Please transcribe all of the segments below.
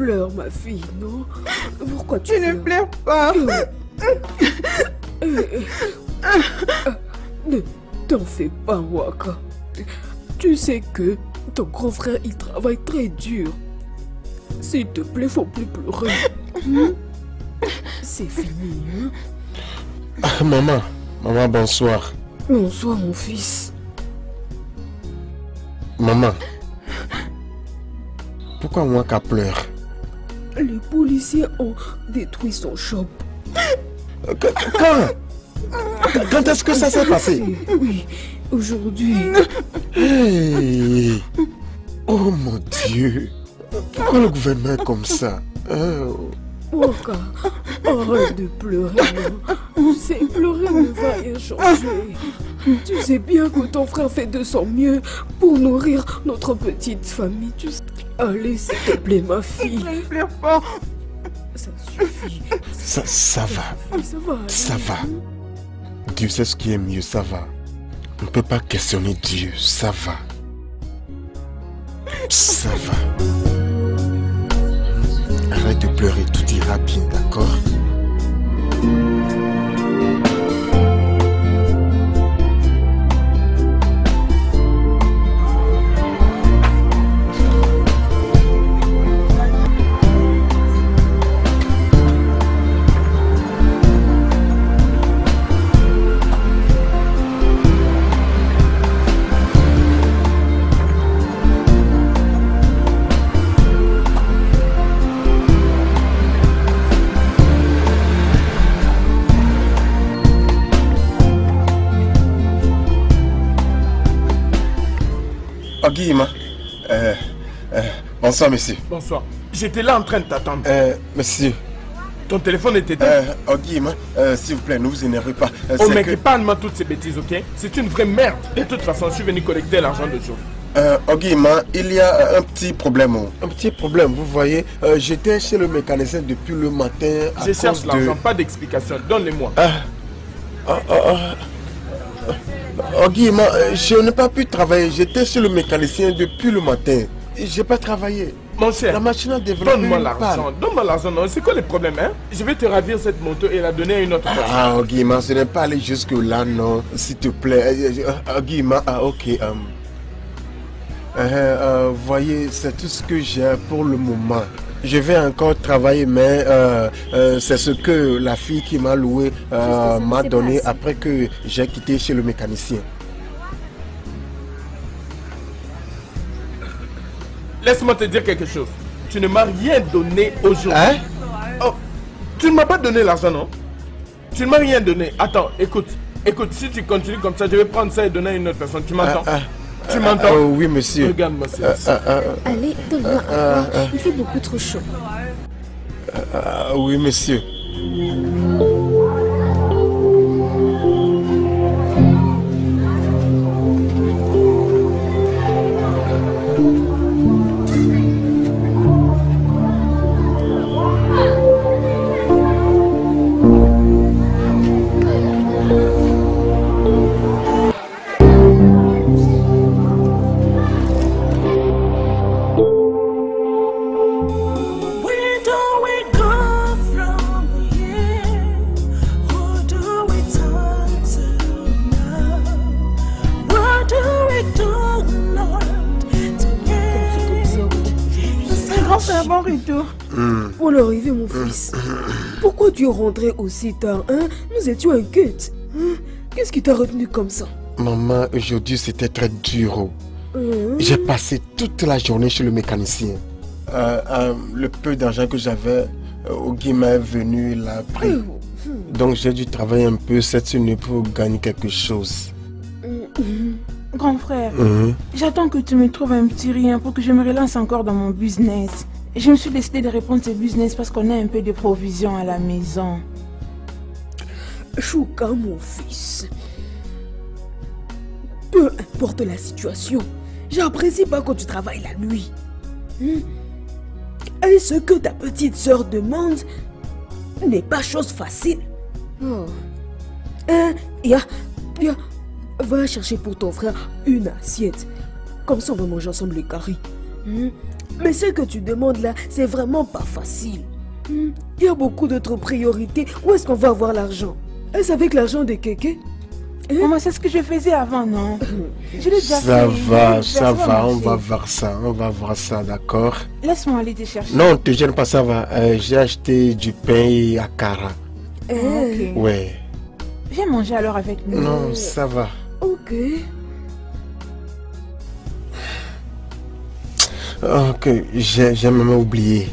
pleures, ma fille, non Pourquoi tu Je ne pleure pas. Ne t'en fais pas, Waka. Tu sais que ton grand frère, il travaille très dur. S'il te plaît, faut plus pleurer. Hmm? C'est fini, hein Ah, maman, maman, bonsoir. Bonsoir, mon fils. Maman, pourquoi Waka pleure? Les policiers ont détruit son shop. Quand Quand est-ce que ça s'est passé? Oui, aujourd'hui. Hey. Oh mon Dieu Pourquoi le gouvernement est comme ça? Oh. Waka, arrête de pleurer. non. Tu sais, pleurer ne va rien changer. Tu sais bien que ton frère fait de son mieux pour nourrir notre petite famille. Tu sais. Allez, s'il te plaît, ma fille. Ne pleure pas. Ça suffit. Ça, ça va, Ça va. aller. ça va. Dieu sait ce qui est mieux, ça va. On ne peut pas questionner Dieu, ça va. Ça va. Arrête de pleurer, tout ira bien, d'accord? Oh, Guillaume, euh, euh, bonsoir, monsieur. Bonsoir. J'étais là en train de t'attendre. Euh, monsieur, Ton téléphone était éteint. euh, oh, Guillaume, euh, s'il vous plaît, ne vous énervez pas. Euh, oh mec, que- épargne-moi toutes ces bêtises, ok? C'est une vraie merde. De toute façon, je suis venu collecter l'argent de Joe. Euh, Ogima, il y a un petit problème. oh. Un petit problème, vous voyez. euh, J'étais chez le mécanicien depuis le matin. À Je cherche l'argent, de... pas d'explication. Donne-les-moi. Ah, ah, ah, ah. Ogima, euh, je n'ai pas pu travailler. J'étais chez le mécanicien depuis le matin. J'ai pas travaillé. Mon cher, La machine a développé donne-moi l'argent. Donne-moi l'argent. Non, c'est quoi le problème, hein? Je vais te ravir cette moto et la donner à une autre personne. Ah, Ogima, ce n'est pas aller jusque-là, non. S'il te plaît. Euh, euh, ah, ok. euh, euh, euh, voyez, c'est tout ce que j'ai pour le moment. Je vais encore travailler, mais euh, euh, c'est ce que la fille qui m'a loué euh, m'a donné passé. après que j'ai quitté chez le mécanicien. Laisse-moi te dire quelque chose. Tu ne m'as rien donné aujourd'hui. Hein? Oh, tu ne m'as pas donné l'argent, non? Tu ne m'as rien donné. Attends, écoute. Écoute, si tu continues comme ça, je vais prendre ça et donner à une autre personne. Tu m'entends? Ah, Tu ah, m'entends oh, Oui, monsieur. Regarde-moi, c'est Ah, ici. ah, ah, Allez, donne-moi. Il fait beaucoup trop chaud. ah, oui, monsieur. Retour. Pour l'arrivée, mon fils. Pourquoi tu es rentré aussi tard, hein? Nous étions inquiètes. Hein? Qu'est-ce qui t'a retenu comme ça? Maman, aujourd'hui c'était très dur. oh. Hein J'ai passé toute la journée chez le mécanicien. Euh, euh, le peu d'argent que j'avais, euh, Ogima est venu, l'a pris. Donc j'ai dû travailler un peu cette nuit pour gagner quelque chose. Grand frère, Mhm. j'attends que tu me trouves un petit rien pour que je me relance encore dans mon business. Je me suis décidé de répondre ce business parce qu'on a un peu de provisions à la maison. Chouka, mon fils. peu importe la situation, j'apprécie pas quand tu travailles la nuit. Hmm? Et ce que ta petite sœur demande n'est pas chose facile. Oh. Hein, ya, ya, va chercher pour ton frère une assiette. Comme ça, on va manger ensemble les caries. Mais ce que tu demandes là, c'est vraiment pas facile. Hmm? Il y a beaucoup d'autres priorités. Où est-ce qu'on va avoir l'argent? Est-ce avec l'argent des kékés Maman, c'est ce que je faisais avant, non? Je l'ai déjà Ça fait. va, ça va, on va voir ça, on va voir ça, d'accord? Laisse-moi aller te chercher. Non, te gêne pas, ça va. Euh, J'ai acheté du pain à cara. Ah, ok. Ouais. Viens manger alors avec nous. Non, ça va. Ok. Ok, j'ai j'ai même oublié.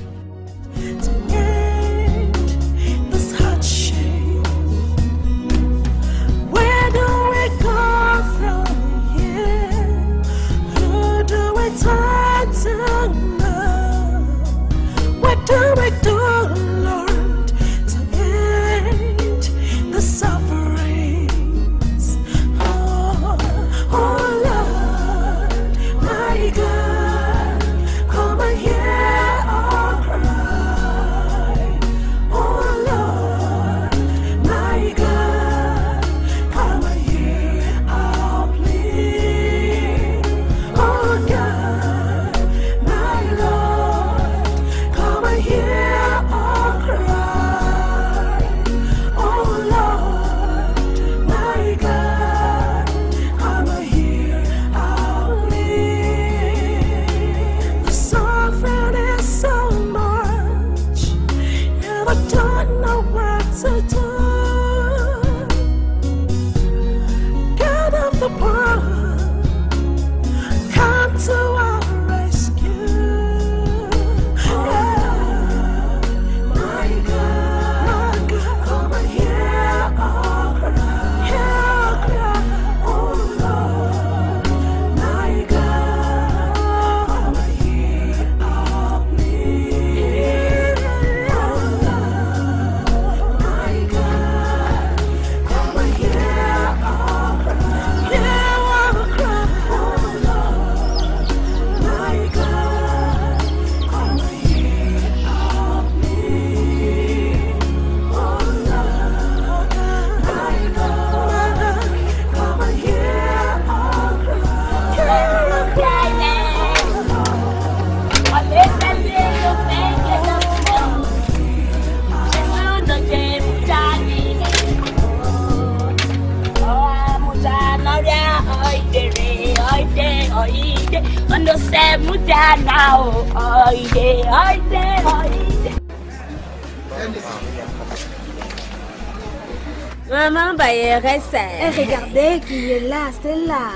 Eh, regardez qui est là, Stella.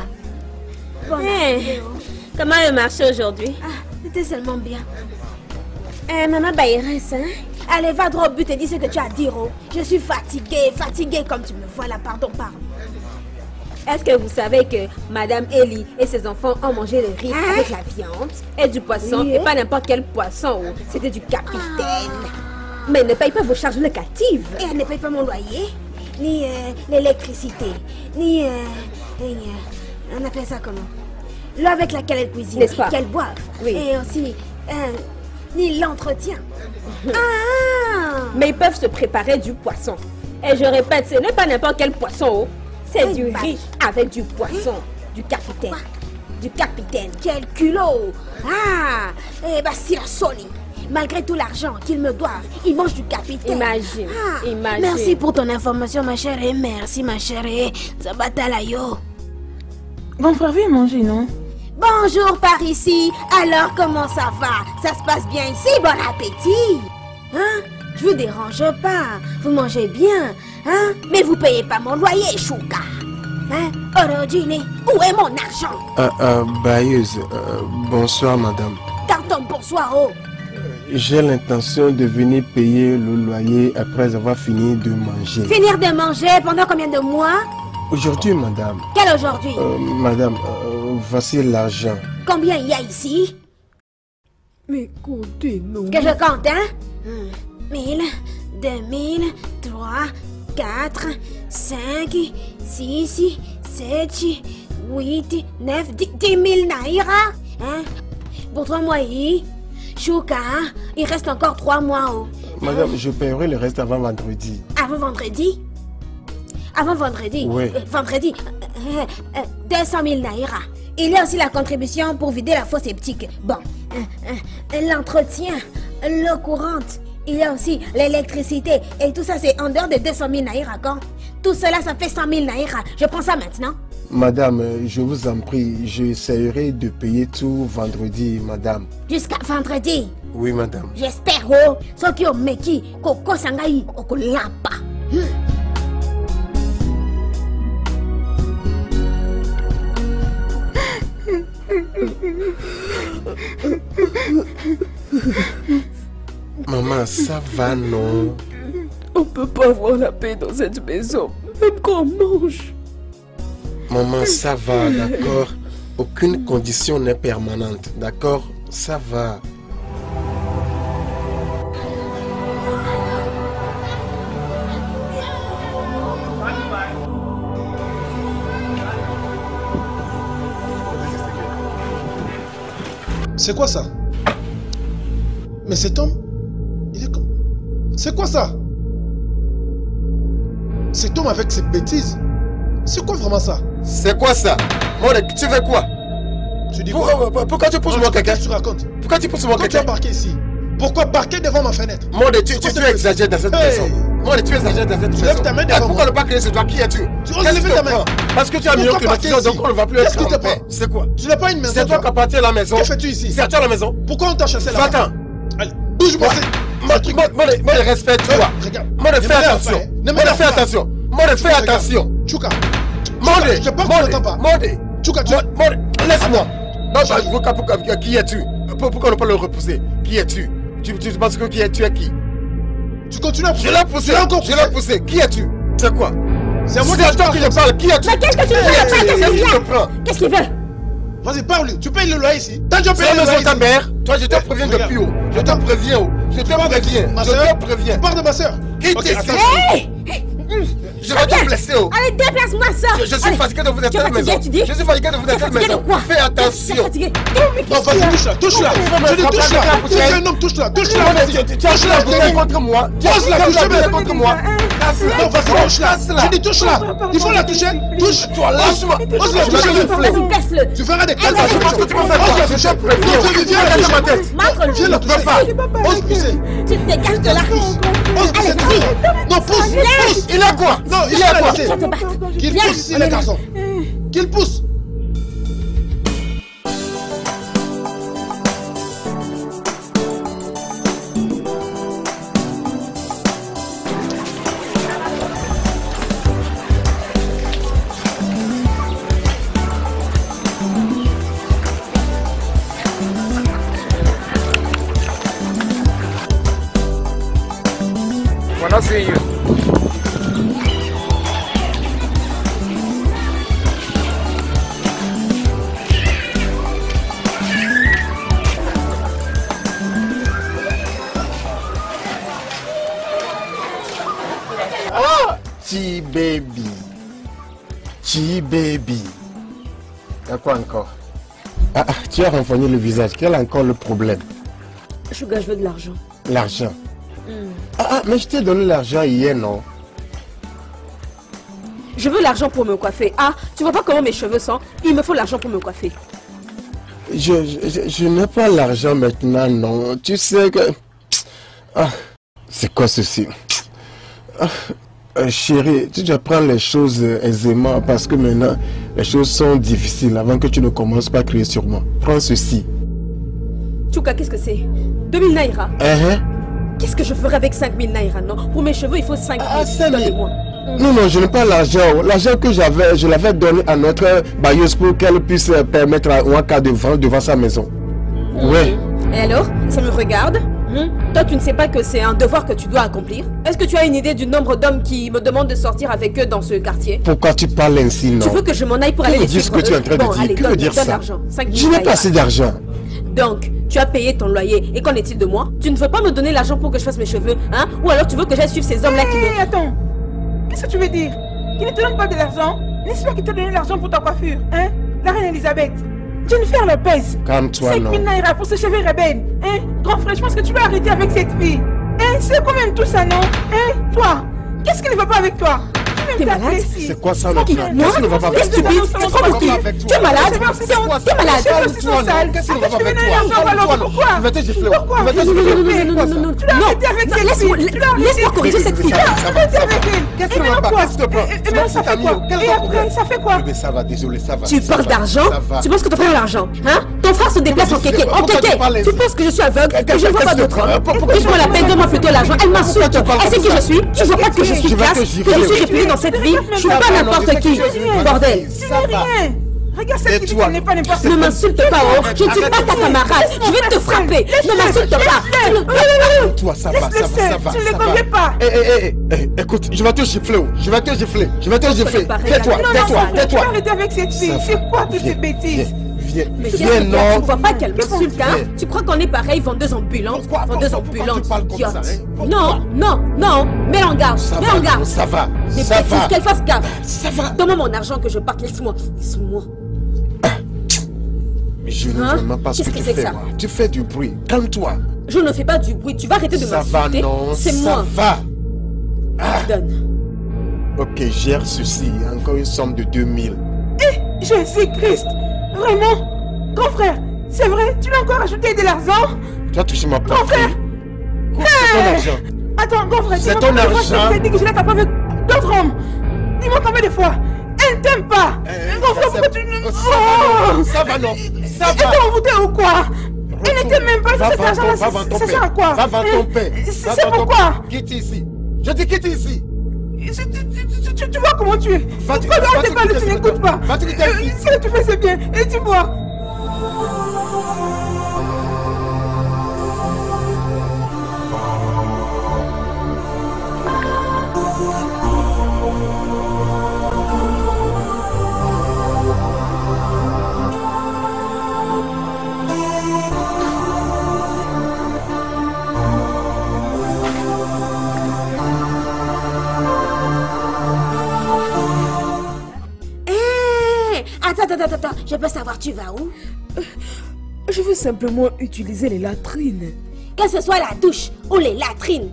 Bon, Eh, comment le marché aujourd'hui? Ah, c'était seulement bien. Eh, Maman Bayerès, hein? Allez, va droit au but et dis ce que tu as à dire. oh. Je suis fatiguée, fatiguée comme tu me vois là. Pardon, pardon. Est-ce que vous savez que Madame Ellie et ses enfants ont mangé le riz Hein? avec la viande et du poisson Oui. et pas n'importe quel poisson, oh? c'était du capitaine. Mais ne paye pas vos charges locatives. Et elle ne paye pas mon loyer, ni euh, l'électricité, ni. euh, euh, on appelle ça comment? L'eau avec laquelle elle cuisine, qu'elle boive. Oui. Et aussi, ni l'entretien. ah Mais ils peuvent se préparer du poisson. Et je répète, ce n'est pas n'importe quel poisson, oh. c'est Oui, du bah. riz avec du poisson, du capitaine. Du capitaine. Quel culot Ah Eh ben, si la Sony Malgré tout l'argent qu'ils me doivent, ils mangent du capitaine. Imagine, Ah, imagine. Merci pour ton information, ma chérie. Merci, ma chérie. Zabatalayo. Grand frère, viens manger, non? Bonjour par ici. Alors, comment ça va? Ça se passe bien ici? Bon appétit. Hein? Je vous dérange pas. Vous mangez bien. Hein? Mais vous payez pas mon loyer, Chouka. Hein? Orogine, où est mon argent? Euh, euh, bailleuse, euh, bonsoir madame. Carton, bonsoir, oh. J'ai l'intention de venir payer le loyer après avoir fini de manger. Finir de manger pendant combien de mois? Aujourd'hui madame, Quel aujourd'hui? Euh, madame, euh, voici l'argent. Combien il y a ici? Mais comptez, non. Que je compte, hein? Hmm. Mille, deux mille, trois, quatre, cinq, six, sept, 8, 9, 10, 10 000 naira. Hein? Pour trois mois. Chouka, hein? il reste encore trois mois. Oh. Madame, je paierai le reste avant vendredi. Avant vendredi? Avant vendredi? Oui. Euh, vendredi, euh, euh, 200 000 naira. Il y a aussi la contribution pour vider la fosse sceptique. Bon, euh, euh, l'entretien, l'eau courante. Il y a aussi l'électricité. Et tout ça, c'est en dehors de 200 000 naira, quand? Tout cela, ça fait 100 000 naira. Je prends ça maintenant. Madame, je vous en prie, j'essaierai de payer tout vendredi, madame. Jusqu'à vendredi. Oui, madame. J'espère, oh, soki omeki kokosa ngai okolapa. Maman, ça va, non? On peut pas avoir la paix dans cette maison, même quand on mange. Maman, ça va, d'accord? Aucune condition n'est permanente, d'accord? Ça va. C'est quoi ça? Mais cet homme, il est comme... C'est quoi ça? Cet homme avec ses bêtises, c'est quoi vraiment ça? C'est quoi ça? Mode, tu veux quoi? Tu dis pourquoi, quoi? pourquoi tu pousses Non, mon qu'est-ce caca? que tu racontes. Pourquoi tu pousses mon Quand tu as ici, pourquoi parquer devant ma fenêtre? Mode, tu, tu, Pourquoi tu exagères dans cette Hey! maison. Mode, tu exagères dans cette Tu maison. ta main Eh, devant Pourquoi moi. ne pas créer ce droit Qui es-tu Tu oses lever ta main. Parce que tu as mis Pourquoi que parquer donc on ne va plus être en paix. C'est quoi? Tu n'as pas une maison C'est toi qui as parti à la maison. Que fais-tu ici? C'est à toi la maison. Pourquoi on t'a chassé là Va-t'en. Allez, bouge-moi mode, respecte-toi. Ne fais attention. m'énerve fais attention. Mode, fais attention. Chuka. Mode, je pense que tu pas. Mode, Chuka, tu... Mode, Mode, laisse-moi. Non, bah, pourquoi- pourquoi- qui es-tu? Pour- Pourquoi ne pas le repousser? Qui es-tu? Tu, tu penses que qui es tu es qui? Tu continues à Je l'ai poussé. Je l'ai poussé. Qui es-tu? C'est quoi? C'est à moi C'est à toi que je parle. Qui es-tu? Mais qu'est-ce que tu veux Qui Qu'est-ce Qu'est-ce qu'il qui prend? Qu'est-ce qu'il veut? Vas-y, parle. Tu payes le loyer ici. T'as déjà C'est payé la le maison loyer de ta mère. Toi, je te préviens depuis haut. Je te préviens haut. Je te préviens. ma Je sœur? te préviens. Tu parles de ma soeur Qui t'est Je vais te blesser haut. Allez, déplace-moi ça Je, je suis Allez. fatigué de vous être à la maison. tu dis Je suis fatigué de vous être à la maison. Fais attention. Non, vas-y, touche-la, touche-la. Je dis touche-la. la un homme, touche-la, touche-la, Touche-la, la bouteille contre moi. Touche-la, la touche-la. contre moi. Non, vas-y, touche-la. Je dis touche-la. Il faut la toucher. Touche. Toi, lâche-moi. Ose la Je vais toucher. Vas-y, baisse-le Tu feras des calmes. allez, Parce que tu Ose la quoi Je. Non, viens, touche. ma tête. Viens la Je pas. toucher. Ose pousser. Tu te dégages de là Ose pousser. Non. Pousse. Il a quoi Non, il a la quoi laisser. Viens te battre Qu'il Viens. pousse ici, les garçons. Qu'il pousse. Tu as renfogné le visage. Quel est encore le problème? Je veux de l'argent. L'argent. Ah, ah, mais je t'ai donné l'argent hier, non? Je veux l'argent pour me coiffer. Ah, tu vois pas comment mes cheveux sont? Il me faut l'argent pour me coiffer. Je, je, je- je n'ai pas l'argent maintenant, non. Tu sais que... Ah, c'est quoi ceci? Ah, euh, Chérie, tu prendre les choses euh, aisément parce que maintenant, les choses sont difficiles avant que tu ne commences pas à crier sur moi. Prends ceci. Chouka, qu'est-ce que c'est? 2000 naira. Hein? Qu'est-ce que je ferai avec 5000 naira, non Pour mes cheveux, il faut 5000. Ah, 5 000. Donnez-moi. Non, non, je n'ai pas l'argent. L'argent que j'avais, je l'avais donné à notre bailleuse pour qu'elle puisse euh, permettre à Ouaka de vendre devant sa maison. Ouais. Et alors Ça me regarde? Hmm? Toi, tu ne sais pas que c'est un devoir que tu dois accomplir? Est-ce que tu as une idée du nombre d'hommes qui me demandent de sortir avec eux dans ce quartier? Pourquoi tu parles ainsi, non? Tu veux que je m'en aille pour Que aller veut les dire ce suivre? que tu es en eux train de Bon, dire. allez, Que veut donne- dire donne ça? l'argent, 5 000 Je n'ai pas assez d'argent. Donc, tu as payé ton loyer. Et qu'en est-il de moi? Tu ne veux pas me donner l'argent pour que je fasse mes cheveux, hein? Ou alors tu veux que j'aille suivre ces hommes-là qui Hé, me... attends. Qu'est-ce que tu veux dire? Qu'il ne te donne pas de l'argent? N'est-ce pas qu'il t'a donné l'argent pour ta coiffure Hein? La reine Elisabeth. Jennifer Lopez. Calme-toi, 5 non. 000 naira pour ce cheveu rebelle. Hein? Grand frère, je pense que tu vas arrêter avec cette fille. Hein? C'est quand même tout ça, non? Hein? Toi, qu'est-ce qui ne va pas avec toi? T'es malade C'est quoi ça Moi Qu'est-ce qui ne va pas avec T'es toi stupide T'es va malade T'es malade non Qu'est-ce qui ne va pas avec toi non Je vais te gifler. Pourquoi Je vais te Non, non, gifler. non, non, non, non, non, non. Non, laisse-moi- corriger cette fille. Va, va, va. Qu'est-ce qui ne va pas Qu'est-ce et Tu m'as ça fait quoi Et après, ça fait quoi ça va, désolé, ça va. Tu parles va, d'argent va. Tu penses que ton frère a l'argent Hein Ton frère se déplace en Pourquoi tu kéké. En pourquoi tu kéké Tu penses que je suis aveugle Que je ne vois pas que prends Pourquoi tu Dis-moi la peine, donne-moi plutôt l'argent. Elle m'insulte. Elle sait qui je suis Tu vois pas que je suis Je classe Que je suis oui. réputée dans cette vie Je suis pas n'importe qui Bordel n'est va. rien. Regarde cette qui n'est pas n'importe Ne m'insulte pas, oh Je ne suis pas ta camarade Je vais te frapper Ne m'insulte pas Tu Toi, ça va, ça va, Laisse-le, ça va. tu ne ça le pas. Eh, eh, eh, eh, écoute, je vais te gifler, oh. je vais te gifler, je vais te gifler. Tais-toi, tais-toi, Tu vas tais-toi. arrêter avec cette fille. Ça C'est va. quoi toutes ces bêtises Viens, Mais viens, a Tu non. vois pas qu'elle m'insulte, hein. Tu crois qu'on est pareil, vendeuse ambulante Vendeuse ambulante, idiote. ça, hein? Non, non, non. Mets en garde, Ça mets va, en garde. ça va, ça va, qu'elle fasse gaffe. Ça va. Donne-moi mon argent que je parte, laisse-moi Laisse-moi. Mais je ne Hein? vois même pas ce que tu fais, ça? Tu fais du bruit, calme-toi. Je ne fais pas du bruit, tu vas arrêter de Ça va, m'insulter. non, C'est ça moi. va. Donne. Ok, gère ceci, encore une somme de 2000. Jésus-Christ Vraiment Grand frère, c'est vrai Tu l'as encore ajouté de l'argent Tu as touché ma Grand porte. frère C'est ton argent. Attends, grand frère, C'est ton argent. je t'ai dit que je n'ai pas avec d'autres hommes Dis-moi combien de fois Elle ne t'aime pas Eh, Grand frère, pourquoi tu... Ça va, non, ça va, non, ça Elle va. t'a envoûté ou quoi Elle ne t'aime même pas, Va cet argent-là, ça sert à quoi Va vendre ton Hein pain. C'est pourquoi. Quitte ici. Je dis quitte ici. Tu, tu- tu- tu- tu vois comment tu es Va te- Pourquoi va on te te parle, quitter tu n'écoutes pas Va Euh, ici. Ce que tu fais, c'est bien. Et tu Attends, attends, attends, attends. Je peux savoir tu vas où? Je veux simplement utiliser les latrines. Que ce soit la douche ou les latrines.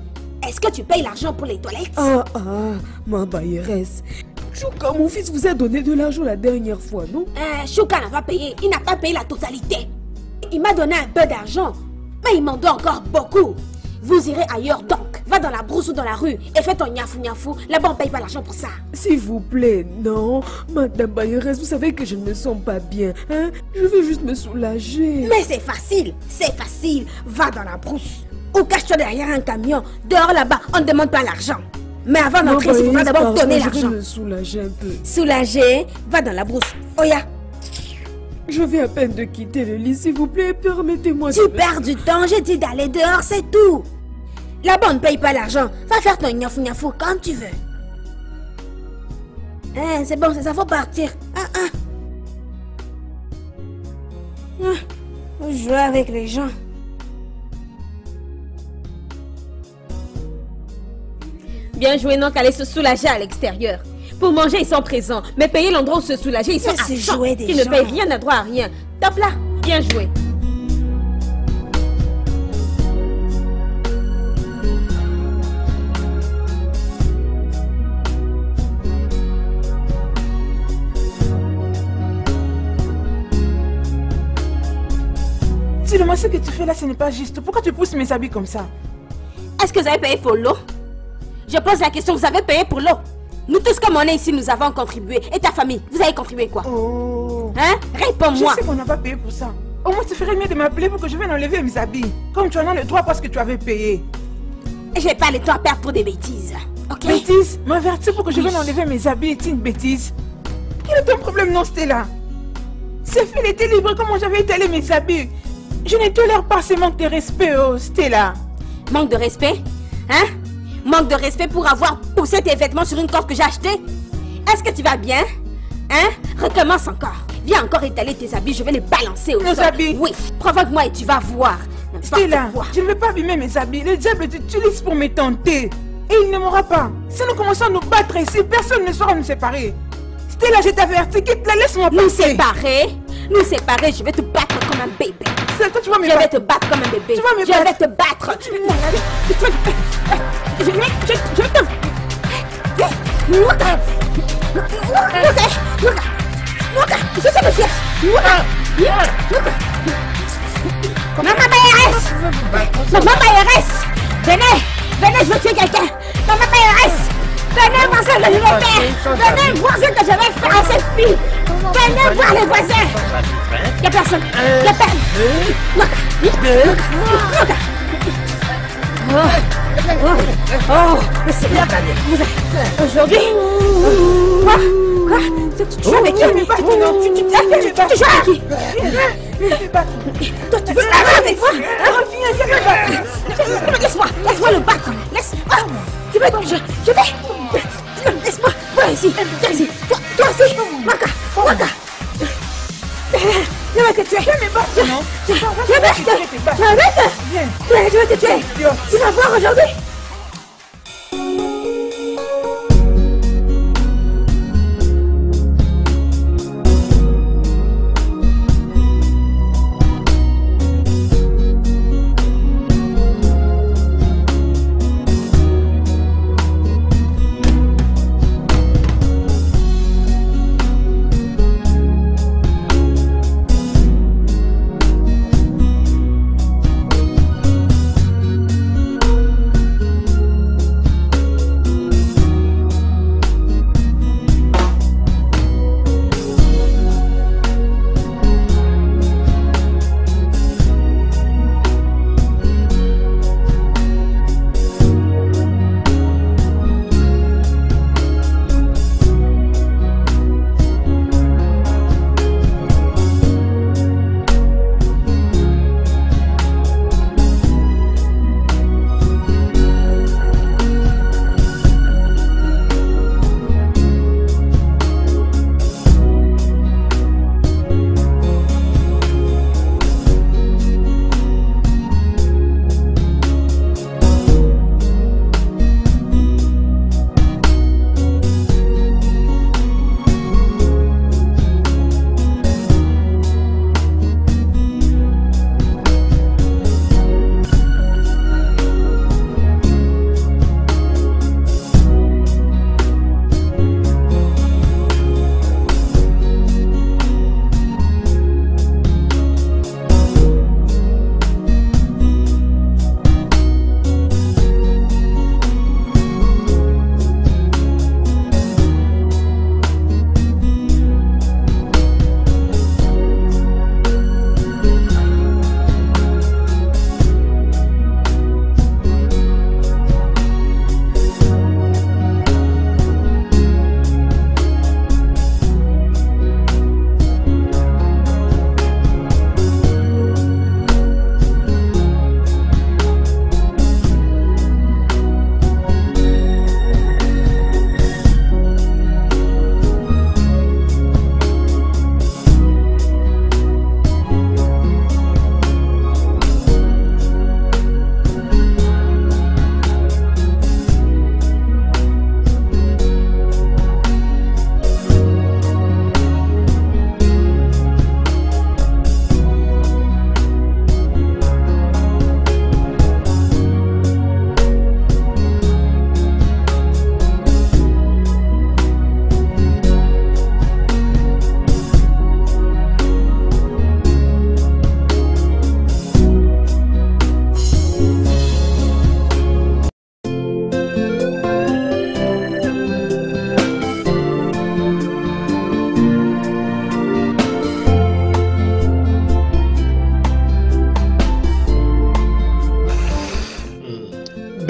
Est-ce que tu payes l'argent pour les toilettes? Ah ah, ma bailleresse. Chouka, mon fils vous a donné de l'argent la dernière fois, non? Euh, Chouka n'a pas payé. Il n'a pas payé la totalité. Il m'a donné un peu d'argent. Mais il m'en doit encore beaucoup. Vous irez ailleurs donc. Va dans la brousse ou dans la rue et fais ton niafou niafou. Là-bas, on paye pas l'argent pour ça. S'il vous plaît, non. Madame Bailleresse, vous savez que je ne me sens pas bien, hein Je veux juste me soulager. Mais c'est facile. C'est facile. Va dans la brousse. Ou cache-toi derrière un camion. Dehors là-bas, on ne demande pas l'argent. Mais avant d'entrer, il faudra d'abord donner Je l'argent. vais me soulager un peu. Soulagé, va dans la brousse. Oya, Je viens à peine de quitter le lit, s'il vous plaît, permettez-moi de... tu perds du temps. J'ai dit d'aller dehors, c'est tout. Là-bas, on ne paye pas l'argent. Va faire ton niafou niafou comme tu veux. Hein, c'est bon, c'est ça, faut partir. Ah, ah. Ah, faut jouer avec les gens. Bien joué, non qu'aller se soulager à l'extérieur. Pour manger, ils sont présents. Mais payer l'endroit où se soulager, ils sont absents. jouer des Ils ne payent rien, n'a droit à rien. Top là, bien joué. Dis-le-moi, ce que tu fais là, ce n'est pas juste. Pourquoi tu pousses mes habits comme ça? Est-ce que vous avez payé pour l'eau? Je pose la question, vous avez payé pour l'eau? Nous tous comme on est ici, nous avons contribué. Et ta famille, vous avez contribué quoi? Oh Hein? Je Réponds-moi. sais qu'on n'a pas payé pour ça. Au moins, tu ferais mieux de m'appeler pour que je vienne enlever mes habits. Comme tu en as le droit parce que tu avais payé. J'ai pas le temps à perdre pour des bêtises. Ok? Bêtise M'avertir pour que je vienne enlever mes habits est une bêtise. Quel est ton problème, non, Stella? Ces fils étaient libres comment j'avais étalé mes habits. Je ne tolère pas ce manque de respect, oh, Stella. Manque de respect? Hein? Manque de respect pour avoir poussé tes vêtements sur une corde que j'ai achetée? Est-ce que tu vas bien? Hein? Recommence encore. Viens encore étaler tes habits, je vais les balancer au Nos sol. habits? Oui, provoque-moi et tu vas voir. Stella, quoi. je ne veux pas abîmer mes habits. Le diable t'utilise pour me tenter. Et il ne m'aura pas. Si nous commençons à nous battre ici, personne ne saura nous séparer. Stella, je t'avertis, quitte-la, laisse-moi Nous passer. séparer? Nous séparer, je vais te battre comme un bébé. C'est toi, tu vas me Je vais battre. te battre comme un bébé. Tu vas me je battre. vais te battre. Tu Je vais, je, je vais te... Waka Waka Waka Waka C'est ça le chef Waka Waka Maman Bayerès Maman Bayerès Venez Venez, je veux tuer quelqu'un Maman Bayerès Venez voir ce que je vais faire. Venez voir ce que je vais faire à cette fille. Venez voir les voisins. Y'a personne. Y'a personne. Waka Waka Waka Oh, oh, oh, mais c'est bien Vous êtes- Aujourd'hui Quoi? Quoi? Tu, tu, tu joues avec qui? Tu, tu, non, tu, Toi, tu veux avec moi hein Laisse-moi, laisse-moi le battre Laisse ah, Tu veux, je, je vais Laisse-moi, viens ici, viens ici Toi, toi aussi Waka, Waka Je vais te tuer Je vais me battre, non Je vais te Je vais te Je vais te tuer Tu vas voir aujourd'hui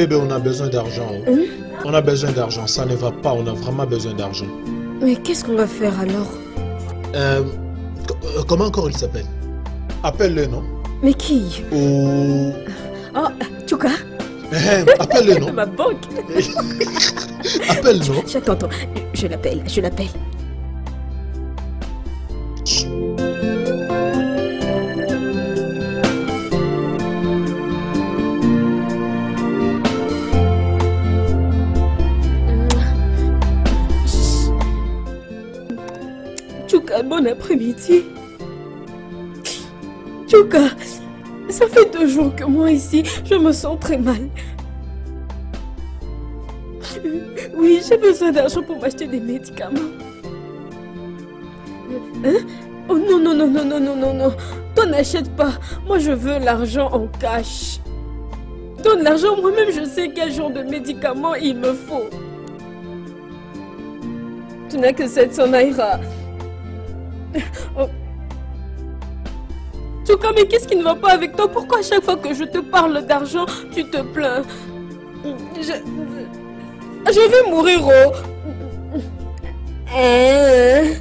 Bébé, on a besoin d'argent. Hein? On a besoin d'argent. Ça ne va pas. On a vraiment besoin d'argent. Mais qu'est-ce qu'on va faire alors? Euh, co- comment encore il s'appelle? Appelle-le, non Mais qui? Ou... Oh, Tchouka Eh, Appelle-le, non Ma banque Appelle, non J'attends, attends. Je l'appelle, je l'appelle. Bon après-midi. Chuka, ça fait deux jours que moi ici, je me sens très mal. Oui, j'ai besoin d'argent pour m'acheter des médicaments. Hein? Oh non, non, non, non, non, non, non, non. Toi, n'achète pas. Moi, je veux l'argent en cash. Donne l'argent, moi-même, je sais quel genre de médicaments il me faut. Tu n'as que 700 naira. Oh. Tuka, mais qu'est-ce qui ne va pas avec toi? Pourquoi à chaque fois que je te parle d'argent, tu te plains? Je... Je vais mourir, oh Hein?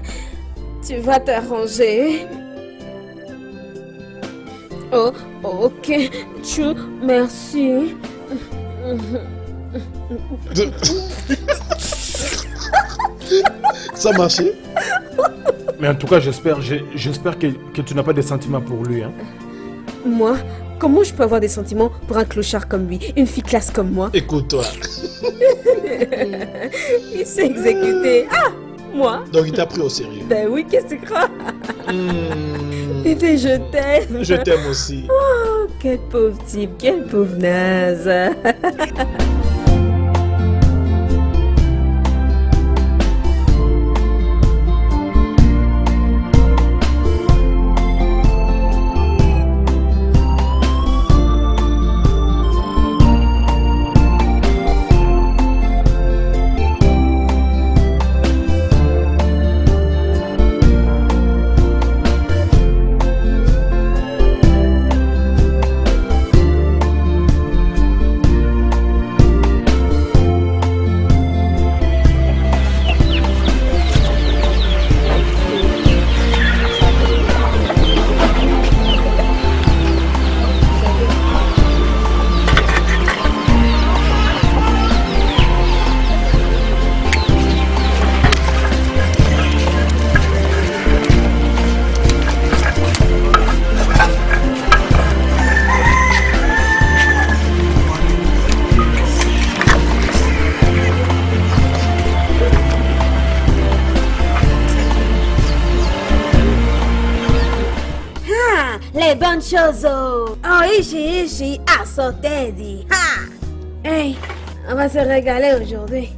Tu vas t'arranger? Oh, ok. Tu... Merci. Ça a marché? Mais en tout cas, j'espère j'espère que, que tu n'as pas de sentiments pour lui. Hein. Moi Comment je peux avoir des sentiments pour un clochard comme lui Une fille classe comme moi? Écoute-toi. Il s'est exécuté. Ah Moi? Donc il t'a pris au sérieux. Ben oui, qu'est-ce que tu crois? Hmm, Bébé, je t'aime. je t'aime aussi. Oh, quel pauvre type, quel pauvre naze. bonnes choses. Oh, ici, ici, à sauter, dit. Ha! Hey, on va se régaler aujourd'hui.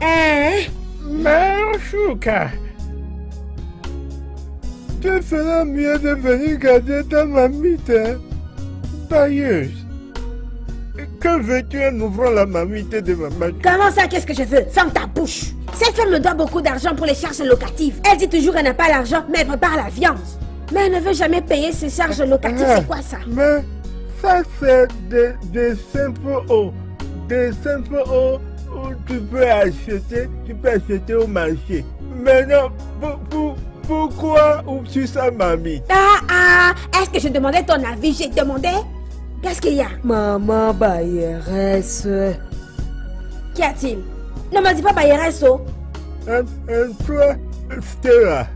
Hein? Mère Chouka, tu feras mieux de venir garder ta mamite, hein, bailleuse. Que veux-tu en ouvrant la mamite de maman Comment ça, qu'est-ce que je veux? Ferme ta bouche. Cette femme me doit beaucoup d'argent pour les charges locatives. Elle dit toujours qu'elle n'a pas l'argent, mais elle prépare la viande. Mais elle ne veut jamais payer ses charges locatives. C'est quoi ça? Mais ça, c'est des, des simples eaux. Des simples eaux où tu peux acheter, tu peux acheter au marché. Maintenant, pour, pour- pourquoi ouvres-tu ça, mamie? Ah ah Est-ce que je demandais ton avis? J'ai demandé Qu'est-ce qu'il y a? Maman Bayeresse. Qu'y a-t-il? Ne me dis pas Bayeresso. Hein, hein, Toi, Stella,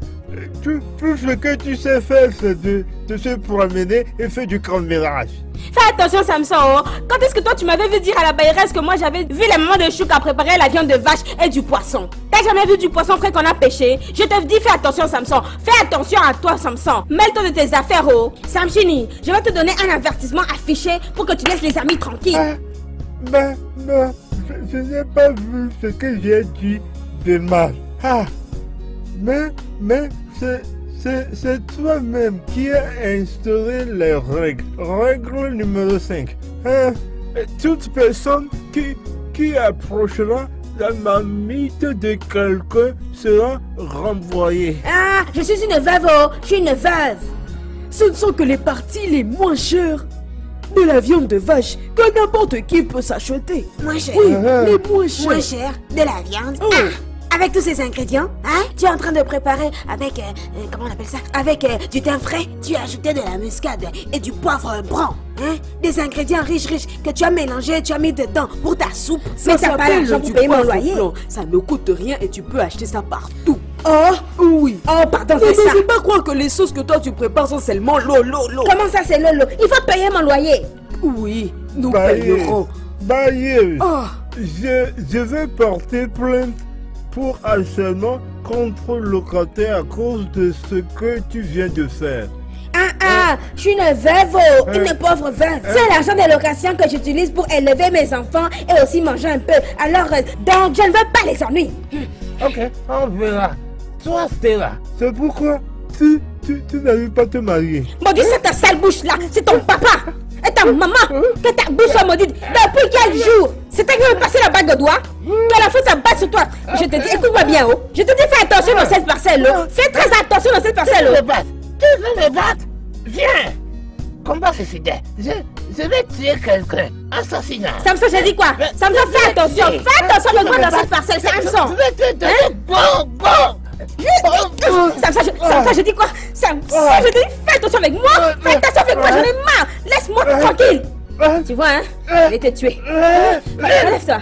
tout, tout ce que tu sais faire, c'est de, de se promener et faire du grand ménage. Fais attention, Samson. oh. Quand est-ce que toi, tu m'avais vu dire à la bailleresse que moi, j'avais vu la maman de Chouk à préparer la viande de vache et du poisson? T'as jamais vu du poisson frais qu'on a pêché? Je te dis, fais attention, Samson. Fais attention à toi, Samson. Mêle-toi de tes affaires, oh. Samchini, je vais te donner un avertissement affiché pour que tu laisses les amis tranquilles. Ah, mais, mais, je, je n'ai pas vu ce que j'ai dit de mal. Ah, mais, mais, c'est, c'est, c'est toi-même qui as instauré les règles. Règle numéro 5. Hein, toute personne qui, qui approchera la mamite de quelqu'un sera renvoyée. Ah, je suis une veuve, oh. Je suis une veuve. Ce ne sont que les parties les moins chères de la viande de vache que n'importe qui peut s'acheter. Moins cher. Oui, Ah. les moins chères. Moins cher de la viande. Oh. Ah, avec tous ces ingrédients, hein Tu es en train de préparer avec, euh, euh, comment on appelle ça? Avec euh, du thym frais, tu as ajouté de la muscade et du poivre brun, hein? Des ingrédients riches, riches que tu as mélangés, tu as mis dedans pour ta soupe. Ça mais t'as pas l'argent du pour payer mon loyer. blanc. Ça ne coûte rien et tu peux acheter ça partout. Oh, Oui. oh, pardon, Mais c'est ne ça. faut pas croire que les sauces que toi tu prépares sont seulement l'eau, l'eau, l'eau. Comment ça, c'est Lolo Il faut payer mon loyer. Oui, nous payerons. bailleuse, Ah, je, je vais porter plainte pour harcèlement contre locataire à cause de ce que tu viens de faire. Ah ah, je suis une veuve, oh, une pauvre veuve. C'est l'argent des locations que j'utilise pour élever mes enfants et aussi manger un peu. Alors, euh, donc, je ne veux pas les ennuis. Ok, on verra. Toi, Stella, c'est pourquoi tu, tu, tu n'arrives pas à te marier. Maudit, c'est ta sale bouche là, c'est ton papa et ta maman. Que ta bouche soit maudite. Depuis quel jour C'est toi qui veux passer la bague au doigt Que la faute s'abatte sur toi. Je te dis, écoute-moi bien, oh. Je te dis, fais attention dans cette parcelle, oh. Fais très attention dans cette parcelle, oh. Tu veux me battre Viens Combat suicidaire. Je, je vais tuer quelqu'un. Assassinat. Samson, j'ai dit quoi? Samson, fais attention. Fais attention dans cette parcelle, Samson. Je vais te donner bon, bon. Samson, je, Samson, je dis quoi? Samson, je te dis, fais attention avec moi. Fais attention avec moi, j'en ai marre. Laisse-moi tranquille. Tu vois, hein? Je vais te tuer. Relève-toi.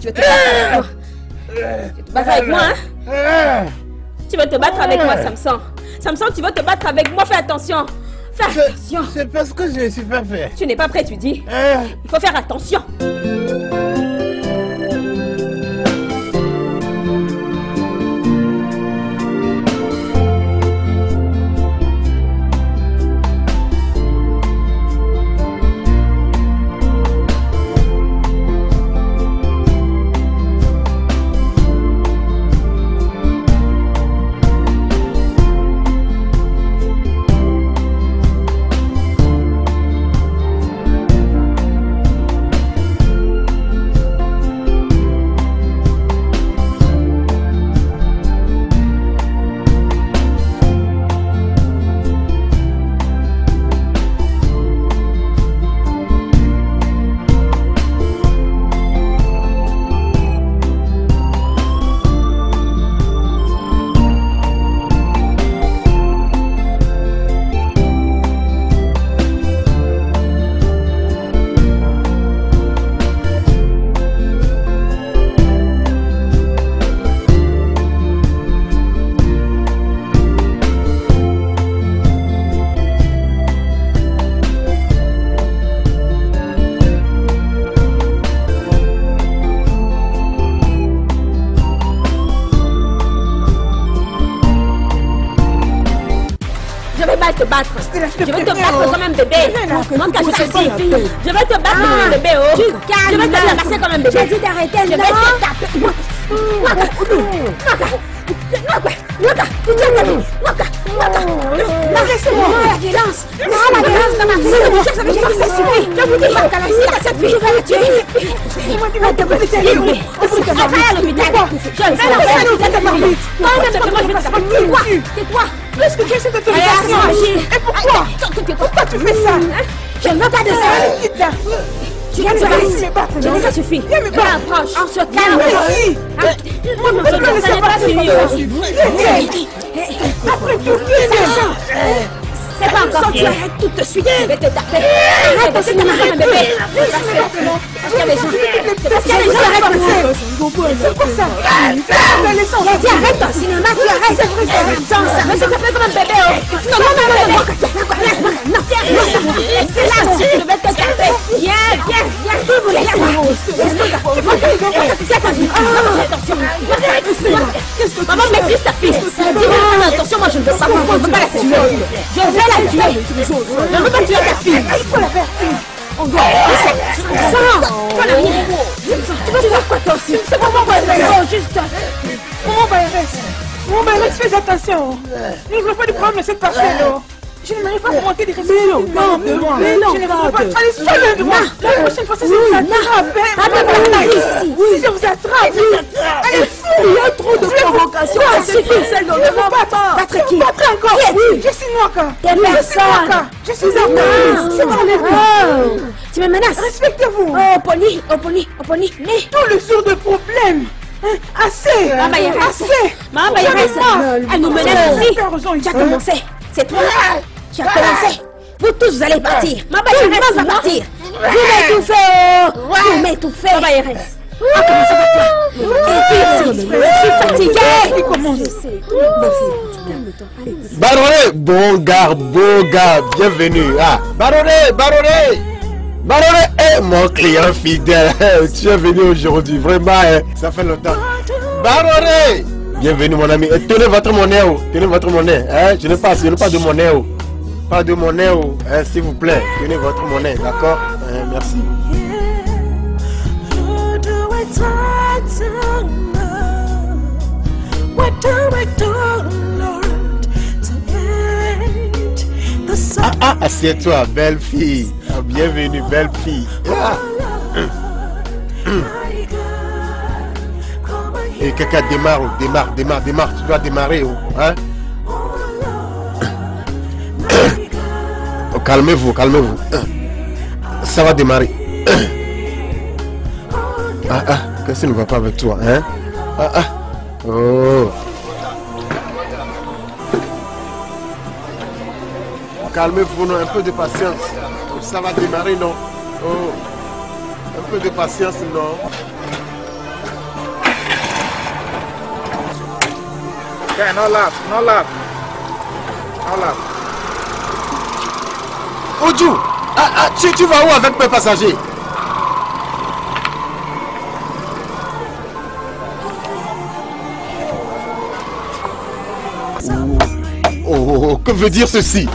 Tu veux te battre avec moi Tu veux te battre avec moi, hein? Tu veux te battre avec moi, Samson. Samson, tu veux te battre avec moi, fais attention. Fais attention. C'est parce que je ne suis pas fait. Tu n'es pas prêt, tu dis Il faut faire attention. Je vais te battre comme un bébé. Moi, quand je suis fille, je vais te battre comme un bébé. Oh. Je vais te ramasser comme un bébé. J'ai dit d'arrêter, Je vais te taper. Waka, tu tiens ta vie. Waka, Waka. Non, laissez-moi. Non, la violence. Non, la violence dans ma vie. Je vais ça suffit. Je vous dis, Waka, laissez cette fille. Je vais la tuer. Moi, te laisser libre. Je vais à l'hôpital. Je vais mais moi, je vais t'appeler. Tais-toi. Tais-toi. Qu'est-ce que tu as cette autorisation Et pourquoi Pourquoi tu fais ça Je ne veux pas de ça. Tu viens de me battre. Ça suffit. Viens me battre. Approche. On se calme. Ici Moi, non, je ne pas fini. Après tout, viens C'est pas encore fini. Tout de suite. Je vais te taper. Arrête. Parce qu'il y a des gens. Parce qu'il y a des gens. Arrête. C'est quoi ça arrête ton cinéma, tu arrêtes. Sans ça, je te fais comme un bébé. oh. Non, non, non, non, non. Non, non, c'est là, je vais te taper. Viens, viens, viens. Qui voulait la Attention. Maman, maîtrise ta fille. Dis-moi attention, moi je ne veux pas, je ne veux pas la tuer. Je vais la tuer. Je ne veux pas tuer ta fille. On doit Sans Toi, la rien. Tu veux faire quoi toi aussi C'est pour mon Non, juste. Mon fais attention Il ne faut pas du problème de cette oh. Je ne m'arrive pas à monter des récits. Mais non, non, mais non, mais non, Je ne m'arrive pas. Allez, soyez de moi. La prochaine fois, c'est si je vous attrape. Si je vous attrape. Allez, fou. Il y a trop de provocations. C'est celle dont Je vous pas. Qui Battre encore. Es-tu Je suis. T'es Je personne. Je suis c'est bon, oh. Tu me menaces Respectez-vous. Oh, Pony, oh, Pony, oh, Pony, mais... Tous les jours de problèmes. Hein, Assez. Maman Yares. Assez. Maman Yares. Elle nous menace aussi. Tu as commencé. C'est toi. Tu as commencé. Vous tous, vous allez partir. Maman Yares va partir. Vous m'étouffez. oh. Vous m'étouffez. On commence par toi? Et puis, je suis fatiguée. Baronnet, bon gars, beau gars, bienvenue. Ah, Baronnet, Baronnet, Baronnet, eh, mon client fidèle, tu es venu aujourd'hui, vraiment, hein, ça fait longtemps. Baroré Bienvenue mon ami. Et tenez votre monnaie. oh. Tenez votre monnaie. Hein? Je n'ai pas, je n'ai pas de monnaie. Pas de monnaie. Hein, S'il vous plaît. Tenez votre monnaie. D'accord? Hein, Merci. Ah, ah, assieds-toi, belle fille. Ah, bienvenue, belle fille. Ah. Et quelqu'un démarre, démarre, démarre, démarre. Tu dois démarrer. Hein? Calmez-vous, calmez-vous. Ça va démarrer. Ah, ah, qu'est-ce qui ne va pas avec toi, hein? Ah, ah. Oh. Calmez-vous, un peu de patience. Ça va démarrer, non? Oh. Un peu de patience, non? Okay, no laugh. No laugh. Oju, ah, ah, tu, tu vas où avec mes passagers? Oh, oh, oh, que veut dire ceci?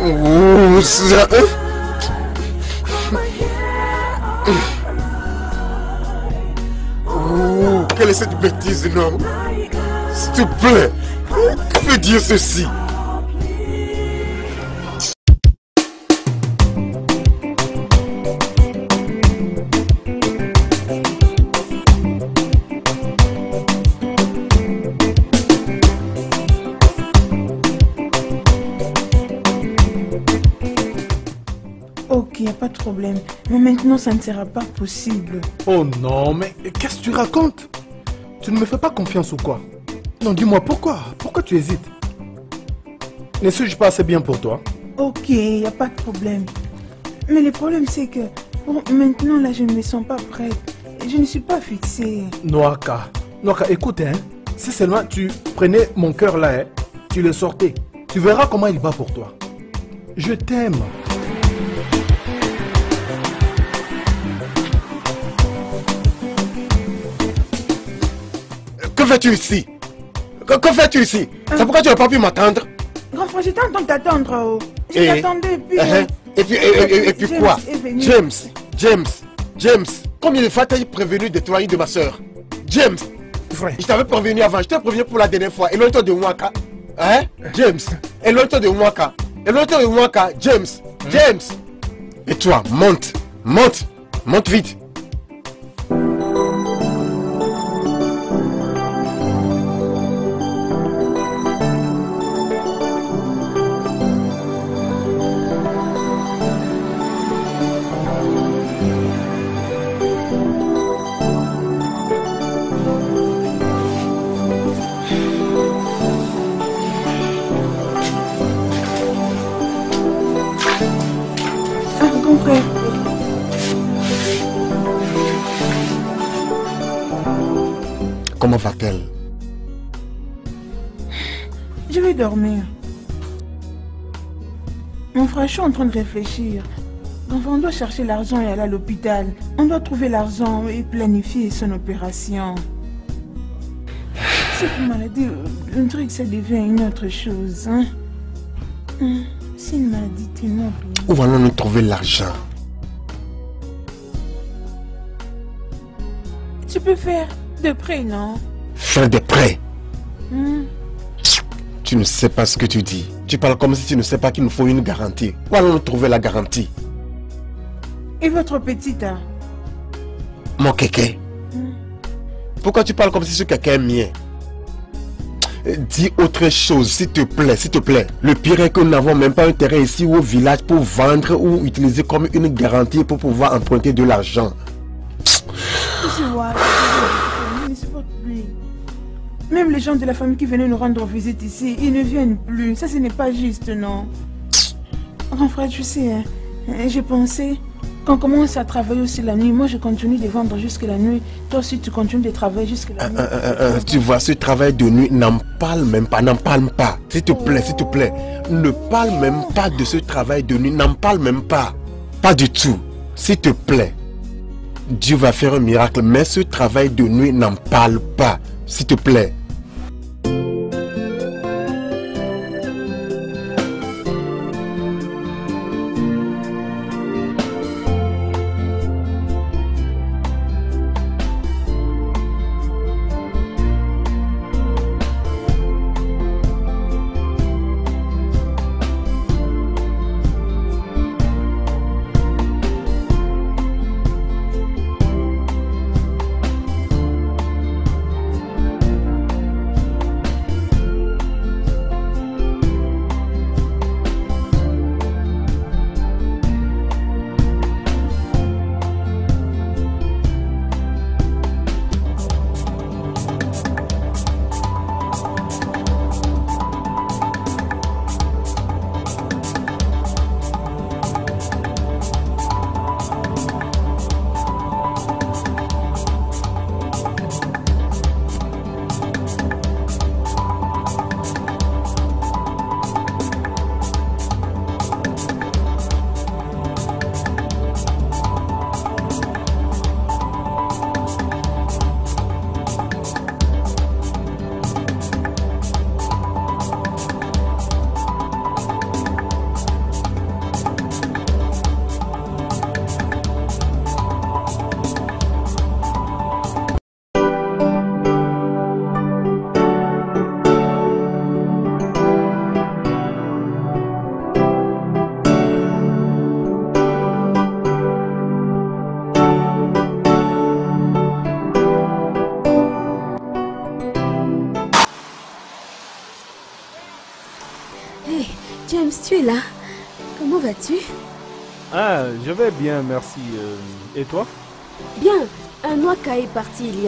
Oh, ça-? Oh, quelle est cette bêtise, non? S'il te plaît, que veut dire ceci? Problème. Mais maintenant, ça ne sera pas possible. Oh non, mais qu'est-ce que tu racontes? Tu ne me fais pas confiance ou quoi? Non, dis-moi pourquoi? Pourquoi tu hésites? Ne suis-je pas assez bien pour toi? Ok, y a pas de problème. Mais le problème, c'est que bon, maintenant, là, je ne me sens pas prête. Je ne suis pas fixée. Noaka, Noaka, écoute, hein, si seulement tu prenais mon cœur là, hein, tu le sortais, tu verras comment il va pour toi. Je t'aime. Fais-tu ici? Que, que fais-tu ici? C'est pourquoi tu n'as pas pu m'attendre Grand frère, j'étais en train de t'attendre. Oh. Je Et- t'attendais, et puis... Uh-huh. euh, Et puis, et, et- et- et puis James quoi? James, James, James, combien de fois t'as prévenu de toi et de ma soeur James, je t'avais prévenu avant, je t'ai prévenu pour la dernière fois. Éloigne-toi de moi, Ka. Hein? James, éloigne-toi de moi, Ka. Éloigne-toi de moi, Ka. James, James. Et toi, monte, monte, monte vite. Comment va-t-elle? Je vais dormir. Mon frère, je suis en train de réfléchir. Enfin, on doit chercher l'argent et aller à l'hôpital. On doit trouver l'argent et planifier son opération. Cette maladie, on dirait que ça devient une autre chose. Hein? Hum, C'est une maladie tellement Où allons-nous trouver l'argent? Tu peux faire de près, non Faire des prêts Hum, Tu ne sais pas ce que tu dis. Tu parles comme si tu ne sais pas qu'il nous faut une garantie. Où allons-nous trouver la garantie? Et votre petite, hein? Mon kéké. Pourquoi tu parles comme si ce quelqu'un est mien? Euh, Dis autre chose, s'il te plaît, s'il te plaît. Le pire est que nous n'avons même pas un terrain ici ou au village pour vendre ou utiliser comme une garantie pour pouvoir emprunter de l'argent. Même les gens de la famille qui venaient nous rendre visite ici, ils ne viennent plus. Ça, ce n'est pas juste, non Grand frère, tu sais, hein, hein, j'ai pensé qu'on commence à travailler aussi la nuit. Moi, je continue de vendre jusqu'à la nuit. Toi aussi, tu continues de travailler jusqu'à la nuit. Euh, euh, euh, tu vois, ce travail de nuit, n'en parle même pas, n'en parle pas. S'il te plaît, s'il te plaît. Ne parle même pas de ce travail de nuit, n'en parle même pas. Pas du tout. S'il te plaît. Dieu va faire un miracle, mais ce travail de nuit n'en parle pas, s'il te plaît.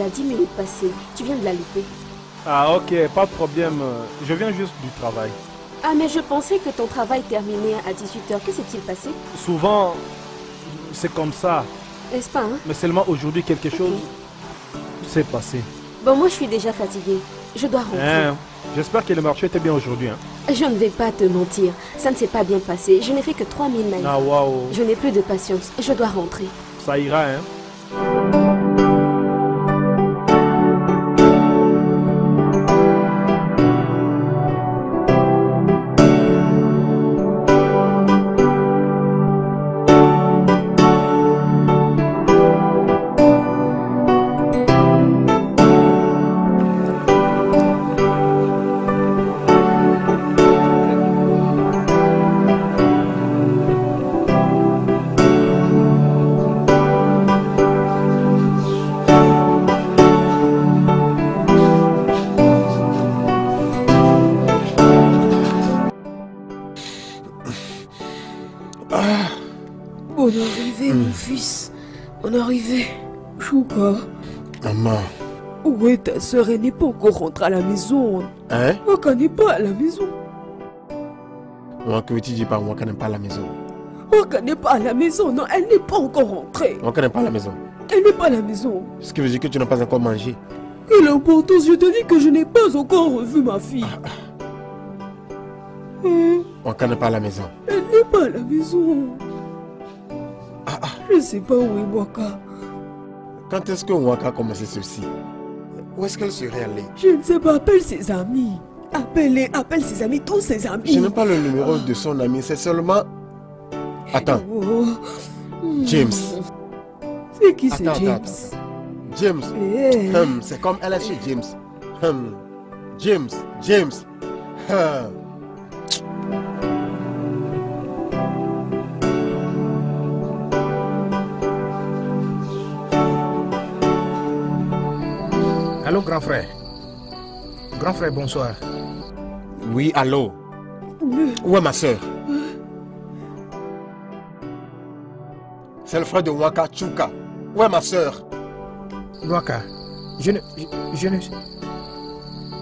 A 10 minutes passées. Tu viens de la louper. Ah, ok, pas de problème. Je viens juste du travail. Ah, mais je pensais que ton travail terminait à 18h. Que s'est-il passé? Souvent, c'est comme ça. N'est-ce pas, hein? Mais seulement aujourd'hui, quelque chose s'est passé. Bon, moi, je suis déjà fatiguée. Je dois rentrer. Hein, J'espère que le marché était bien aujourd'hui. hein. Je ne vais pas te mentir. Ça ne s'est pas bien passé. Je n'ai fait que 3000 miles. Ah, waouh. Je n'ai plus de patience. Je dois rentrer. Ça ira, hein. Ta sœur Elle n'est pas encore rentrée à la maison. hein? Waka n'est pas à la maison. Moi, que tu dis pas, moi, qu'on n'est pas à la maison? Waka n'est pas à la maison. Non, elle n'est pas encore rentrée. Moi, qu'on n'est pas à la maison. Elle n'est pas à la maison. Ce qui veut dire que tu n'as pas encore mangé. Et l'importance, je te dis que je n'ai pas encore revu ma fille. Hein, Moi, qu'on n'est pas à la maison. Elle n'est pas à la maison. Je ne sais pas où est Waka. Quand est-ce que Waka a commencé ceci? Où est-ce qu'elle serait allée Je ne sais pas, appelle ses amis. Appelle-les, appelle ses amis, tous ses amis. Je n'ai pas le numéro de son ami, c'est seulement... Attends, Oh. James. C'est qui c'est James? attends, James. Eh. Hum, c'est comme elle est chez James. Hum, James, James. Hum. Allô, grand frère. Grand frère, bonsoir. Oui, allô Où est ma soeur C'est le frère de Waka Chuka. Où est ma soeur Noaka, je ne. Je, je ne.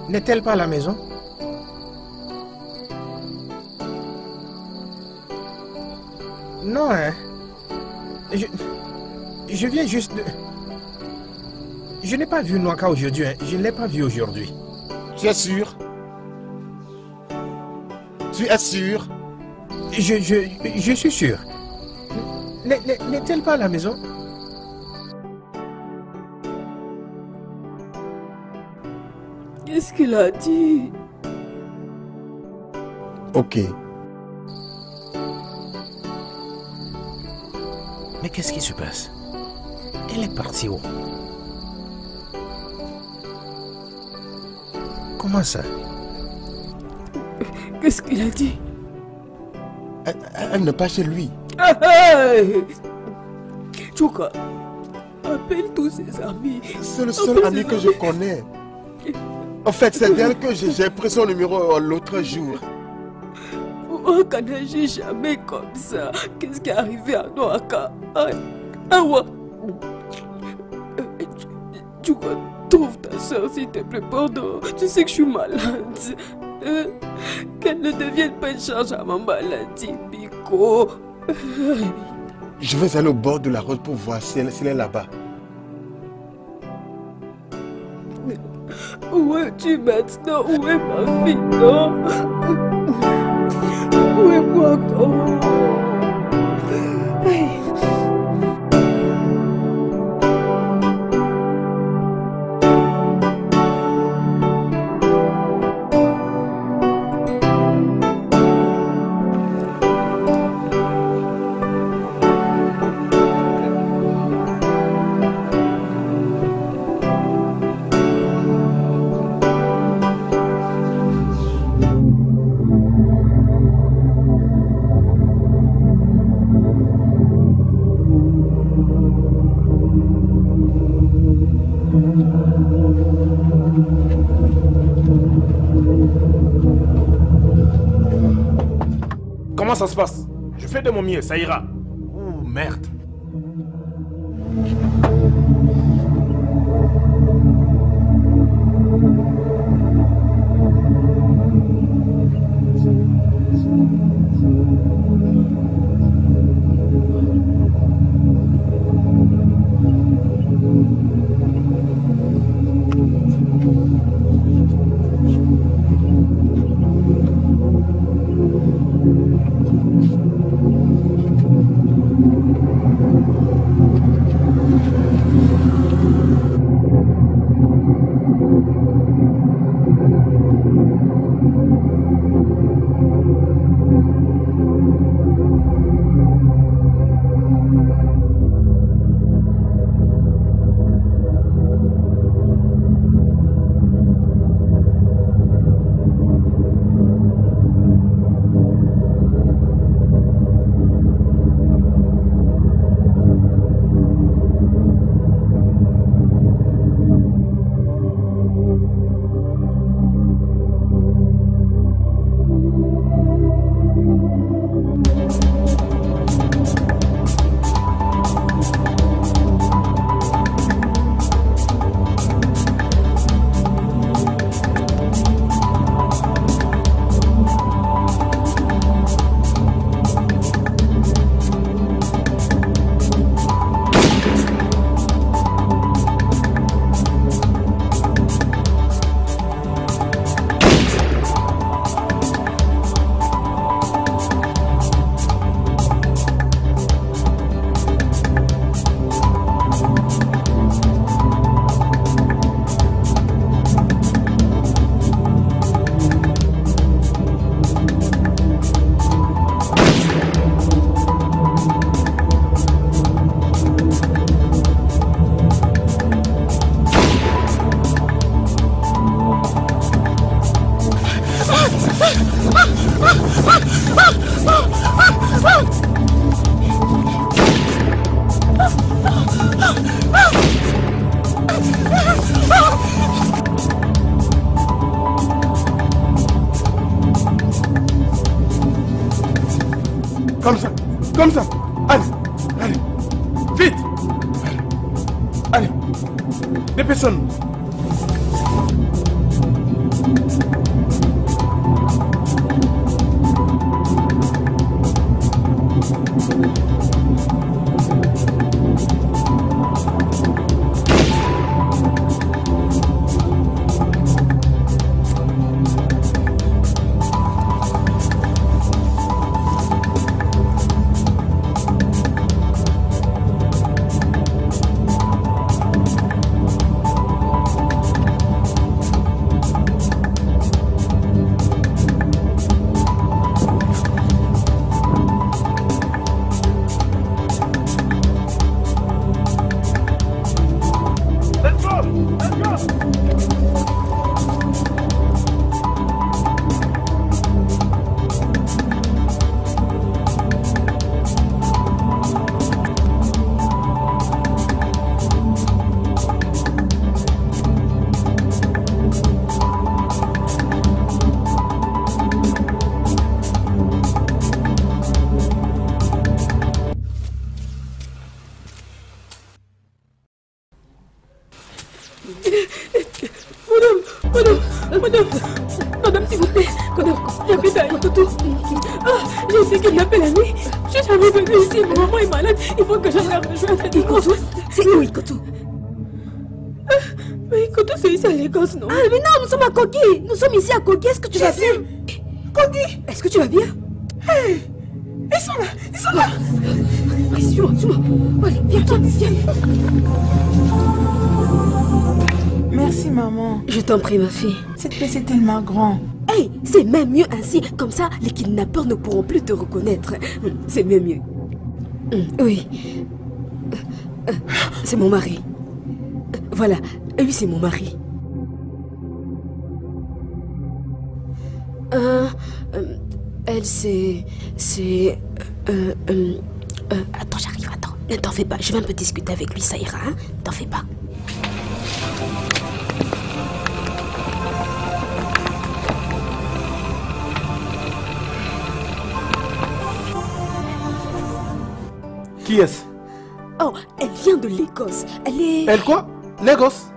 N'est-elle pas à la maison? Non, hein. Je. Je viens juste de. Je n'ai pas vu Noaka aujourd'hui. Hein. Je ne l'ai pas vu aujourd'hui. Tu es sûr? Tu es sûr? Je, je, je suis sûr. N'est-elle pas à la maison? Qu'est-ce qu'il a dit? Ok. Mais qu'est-ce qui se passe? Elle est partie où? Comment ça Qu'est-ce qu'il a dit Elle, elle n'est pas chez lui. Hey Chuka, appelle tous ses amis. C'est le seul ami que je connais. En fait, c'est d'elle que j'ai pris son numéro euh, l'autre jour. Qu'on n'agit jamais comme ça. Qu'est-ce qui est arrivé à Noaka Ah, ah. Euh, Tu trouve soeur, s'il te plaît, pardon. Tu sais que je suis malade. Euh, Qu'elle ne devienne pas une charge à ma maladie, Biko. Je vais aller au bord de la route pour voir si elle, si elle est là-bas. Où es-tu maintenant? Où est ma fille, non Où est moi encore ça ira. Lagos, non Ah, mais non, nous sommes à Kogi. Nous sommes ici à Kogi. Est-ce que tu vas bien? Kogi Est-ce que tu vas bien? Hey Ils sont là Ils sont là Allez, suis-moi, suis-moi. Allez, viens, viens, viens. Merci, maman. Je t'en prie, ma fille. Cette place est tellement grand. Hey, c'est même mieux ainsi. Comme ça, les kidnappeurs ne pourront plus te reconnaître. C'est même mieux. Oui. Euh, euh, C'est mon mari. Euh, Voilà, lui, c'est mon mari. C'est. C'est. euh, euh, euh, attends, j'arrive, attends. Ne t'en fais pas, je vais un peu discuter avec lui, ça ira, hein T'en fais pas. Qui est-ce? Oh, elle vient de l'Écosse. Elle est. Elle quoi? Lagos?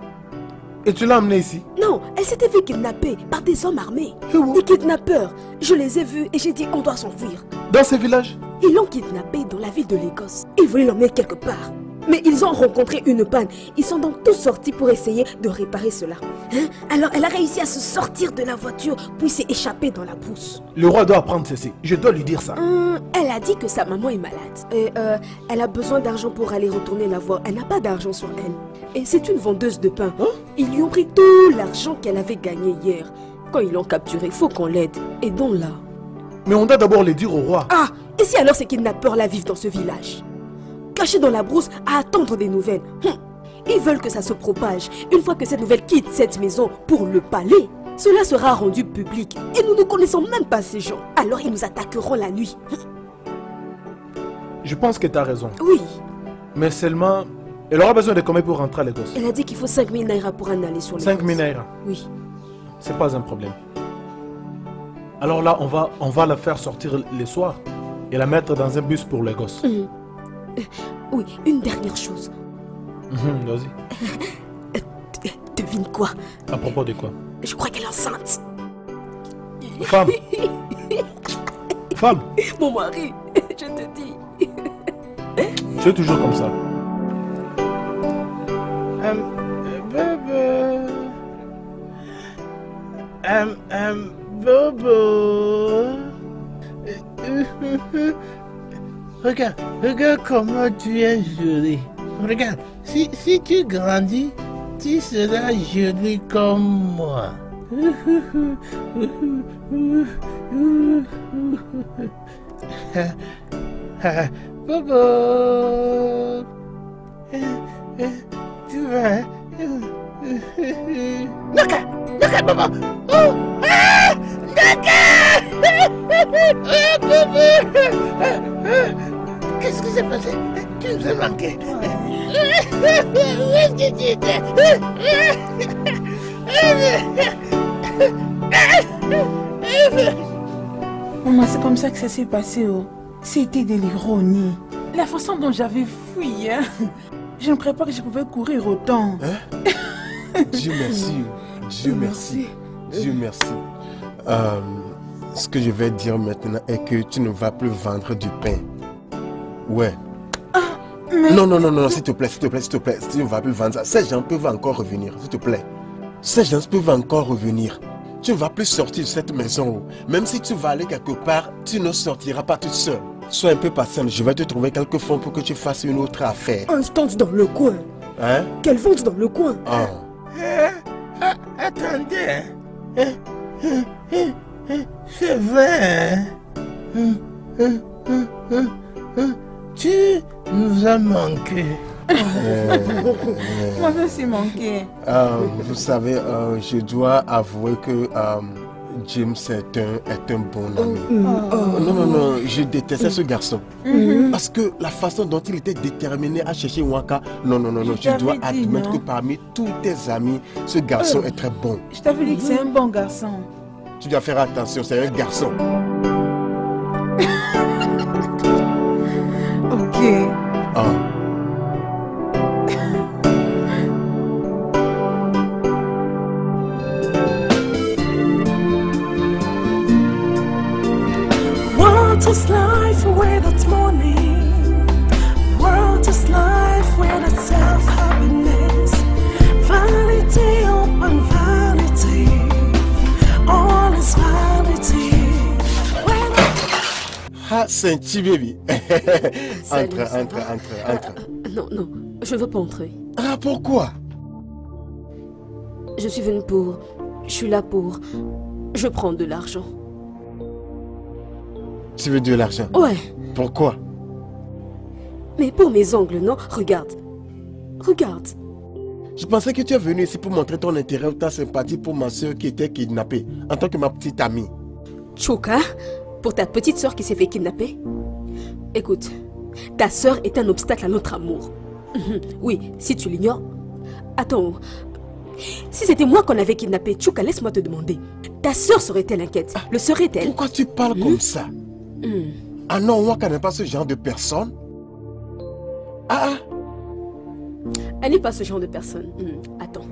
Et tu l'as amenée ici? Non, elle s'était fait kidnapper par des hommes armés. Des kidnappeurs. Je les ai vus et j'ai dit on doit s'enfuir. Dans ce village Ils l'ont kidnappée dans la ville de l'Écosse. Ils voulaient l'emmener quelque part. Mais ils ont rencontré une panne. Ils sont donc tous sortis pour essayer de réparer cela. Hein? Alors elle a réussi à se sortir de la voiture puis s'est échappée dans la brousse. Le roi doit apprendre ceci. Je dois lui dire ça. Hum, elle a dit que sa maman est malade. Et euh, elle a besoin d'argent pour aller retourner la voir. Elle n'a pas d'argent sur elle. Et c'est une vendeuse de pain. Ils lui ont pris tout l'argent qu'elle avait gagné hier. Quand ils l'ont capturée, faut qu'on l'aide. Aidons-la. Mais on doit d'abord le dire au roi. Ah Et si alors ces kidnappeurs la vivent dans ce village? Cachés dans la brousse à attendre des nouvelles. Hum, Ils veulent que ça se propage. Une fois que cette nouvelle quitte cette maison pour le palais, cela sera rendu public. Et nous ne connaissons même pas ces gens. Alors ils nous attaqueront la nuit. Hum, Je pense que tu as raison. Oui, Mais seulement, elle aura besoin de combien pour rentrer à Lagos? Elle a dit qu'il faut 5000 naira pour en aller sur les 5 000 routes. naira. Oui. C'est pas un problème. Alors là, on va, on va la faire sortir le soir et la mettre dans un bus pour Lagos. Hum. Euh, Oui, une dernière chose. Mhm, Vas-y. Devine quoi? À propos de quoi? Je crois qu'elle est enceinte. Femme Femme Mon mari, je te dis. Tu es toujours comme ça. Um, Bobo. Um, um, Bobo. Regarde, regarde comment tu es jolie. Regarde, si, si tu grandis, tu seras jolie comme moi. Bobo. Tu vas. Naka! Naka, Bobo! Oh! Ah! Naka! Qu'est-ce qui s'est passé? Tu nous as manqué. Où est-ce que tu étais? Maman, c'est comme ça que ça s'est passé. Oh. C'était de l'ironie. La façon dont j'avais fui, hein. Je ne croyais pas que je pouvais courir autant. Dieu merci. Dieu merci. Dieu merci. Euh, ce que je vais dire maintenant est que tu ne vas plus vendre du pain. Ouais. Non, non, non, non, s'il te plaît, s'il te plaît, s'il te plaît. Tu ne vas plus vendre ça. Ces gens peuvent encore revenir, s'il te plaît. Ces gens peuvent encore revenir. Tu ne vas plus sortir de cette maison. Même si tu vas aller quelque part, tu ne sortiras pas toute seule. Sois un peu patiente, je vais te trouver quelques fonds pour que tu fasses une autre affaire. Un stand dans le coin. Hein? Qu'elle vente dans le coin? Ah. Ah, attendez. hein. Hein, C'est vrai. hein. Hum, hum, hum. Tu nous as manqué. Euh, Moi aussi manqué. Euh, vous savez, euh, je dois avouer que euh, James est un, est un bon ami. Oh. Non, non, non, je détestais ce garçon. Mhm. Parce que la façon dont il était déterminé à chercher Waka, non, non, non, non, Je je dois admettre non? que parmi tous tes amis, ce garçon Euh. est très bon. Je t'avais dit que c'est un bon garçon. Tu dois faire attention, c'est un garçon. Ok. Ah. Is life without money? What is life without self happiness? Vanity upon vanity, all is vanity. Ah, c'est un petit baby. Salut, entre, ça entre, va entre, entre. Non, non, je ne veux pas entrer. Ah, pourquoi? Je suis venue pour... Je suis là pour... Je prends de l'argent. Tu veux de l'argent? Ouais, Pourquoi? Mais pour mes ongles, non? Regarde. Regarde. Je pensais que tu es venu ici pour montrer ton intérêt ou ta sympathie pour ma soeur qui était kidnappée, en tant que ma petite amie. Choka, pour ta petite soeur qui s'est fait kidnapper? Écoute, ta soeur est un obstacle à notre amour. Mhm. Oui, si tu l'ignores. Attends. Si c'était moi qu'on avait kidnappé, Chuka, laisse-moi te demander. Ta soeur serait-elle inquiète? Le serait-elle? Pourquoi tu parles comme ça? Hmm. Ah non, moi, je n'est pas ce genre de personne. Ah, ah, Elle n'est pas ce genre de personne. Hmm, Attends.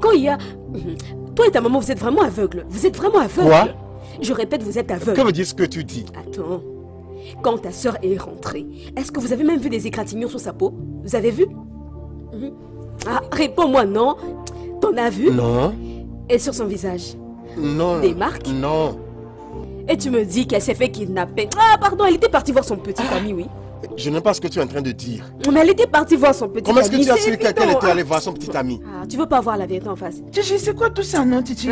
Quand il y a... Hmm. Toi et ta maman, vous êtes vraiment aveugles. Vous êtes vraiment aveugles. Quoi? Je répète, vous êtes aveugles. que veut dire ce que tu dis? Attends. Quand ta soeur est rentrée, est-ce que vous avez même vu des égratignures sur sa peau? Vous avez vu? Mhm. Ah, réponds-moi non. T'en as vu? Non, Et sur son visage? Non. Des marques? Non. Et tu me dis qu'elle s'est fait kidnapper. Ah, pardon, elle était partie voir son petit ami, oui. Je n'aime pas ce que tu es en train de dire. Mais elle était partie voir son petit Comment est-ce que ami. tu as c'est su qu'elle était allée voir son petit ami Ah, tu veux pas voir la vérité en face Chichi, c'est quoi tout ça, non, Titi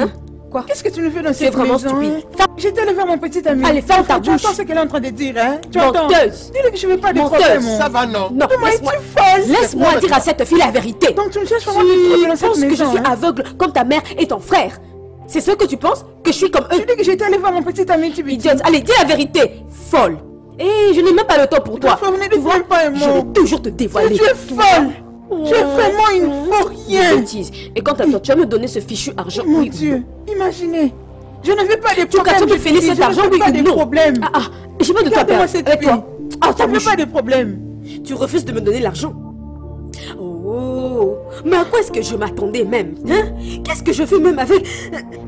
Quoi? Qu'est-ce que tu nous fais dans Tu es cette vraiment maison stupide. hein? J'étais allée voir mon petit ami. Allez, ferme ta Tu bouche. entends ce qu'elle est en train de dire, hein? Tu entends? Menteuse. Dis-lui que je veux pas de Menteuse. problème. Ça va, non Non, Comment laisse-moi es-tu folle? Laisse-moi dire à cette fille la vérité. Donc tu me cherches vraiment de trouble dans Tu cette penses que je maison, suis hein? aveugle comme ta mère et ton frère? C'est ce que tu penses Que je suis comme eux. Tu dis que j'étais allée voir mon petit ami Tibiti. Idiote, allez, dis la vérité Folle. Et je n'ai même pas le temps pour toi. Tu vois pas un Je vais toujours te dévoiler. Tu es folle. Tu es vraiment une Bêtise. Et quant à toi, tu vas me donner ce fichu argent Mon oui ou Dieu, imaginez. Je ne veux pas des Tu problèmes. as tu je te dis, cet je argent veux oui pas des non. problèmes. Ah ah, j'ai pas de toi avec toi? Ah, Je ne veux pas de problèmes. Tu refuses de me donner l'argent? Oh Mais à quoi est-ce que je m'attendais même Hein? Qu'est-ce que je fais même avec...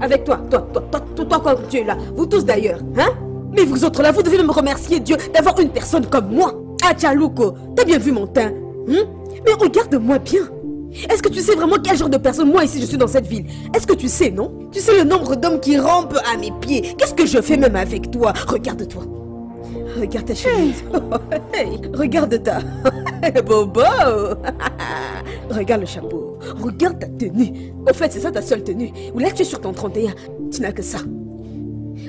Avec toi, toi, toi, toi, toi, toi, quand tu es là. Vous tous d'ailleurs, hein? Mais vous autres là, vous devez me remercier Dieu d'avoir une personne comme moi. Ah, Tchalouko, t'as bien vu mon teint hein? Mais regarde-moi bien. Est-ce que tu sais vraiment quel genre de personne moi ici je suis dans cette ville? Est-ce que tu sais, non? Tu sais le nombre d'hommes qui rampent à mes pieds. Qu'est-ce que je fais même avec toi? Regarde-toi Regarde ta chemise. Hey, regarde ta. Bobo. regarde le chapeau. Regarde ta tenue. Au fait, c'est ça ta seule tenue. Ou là, tu es sur ton 31. Tu n'as que ça.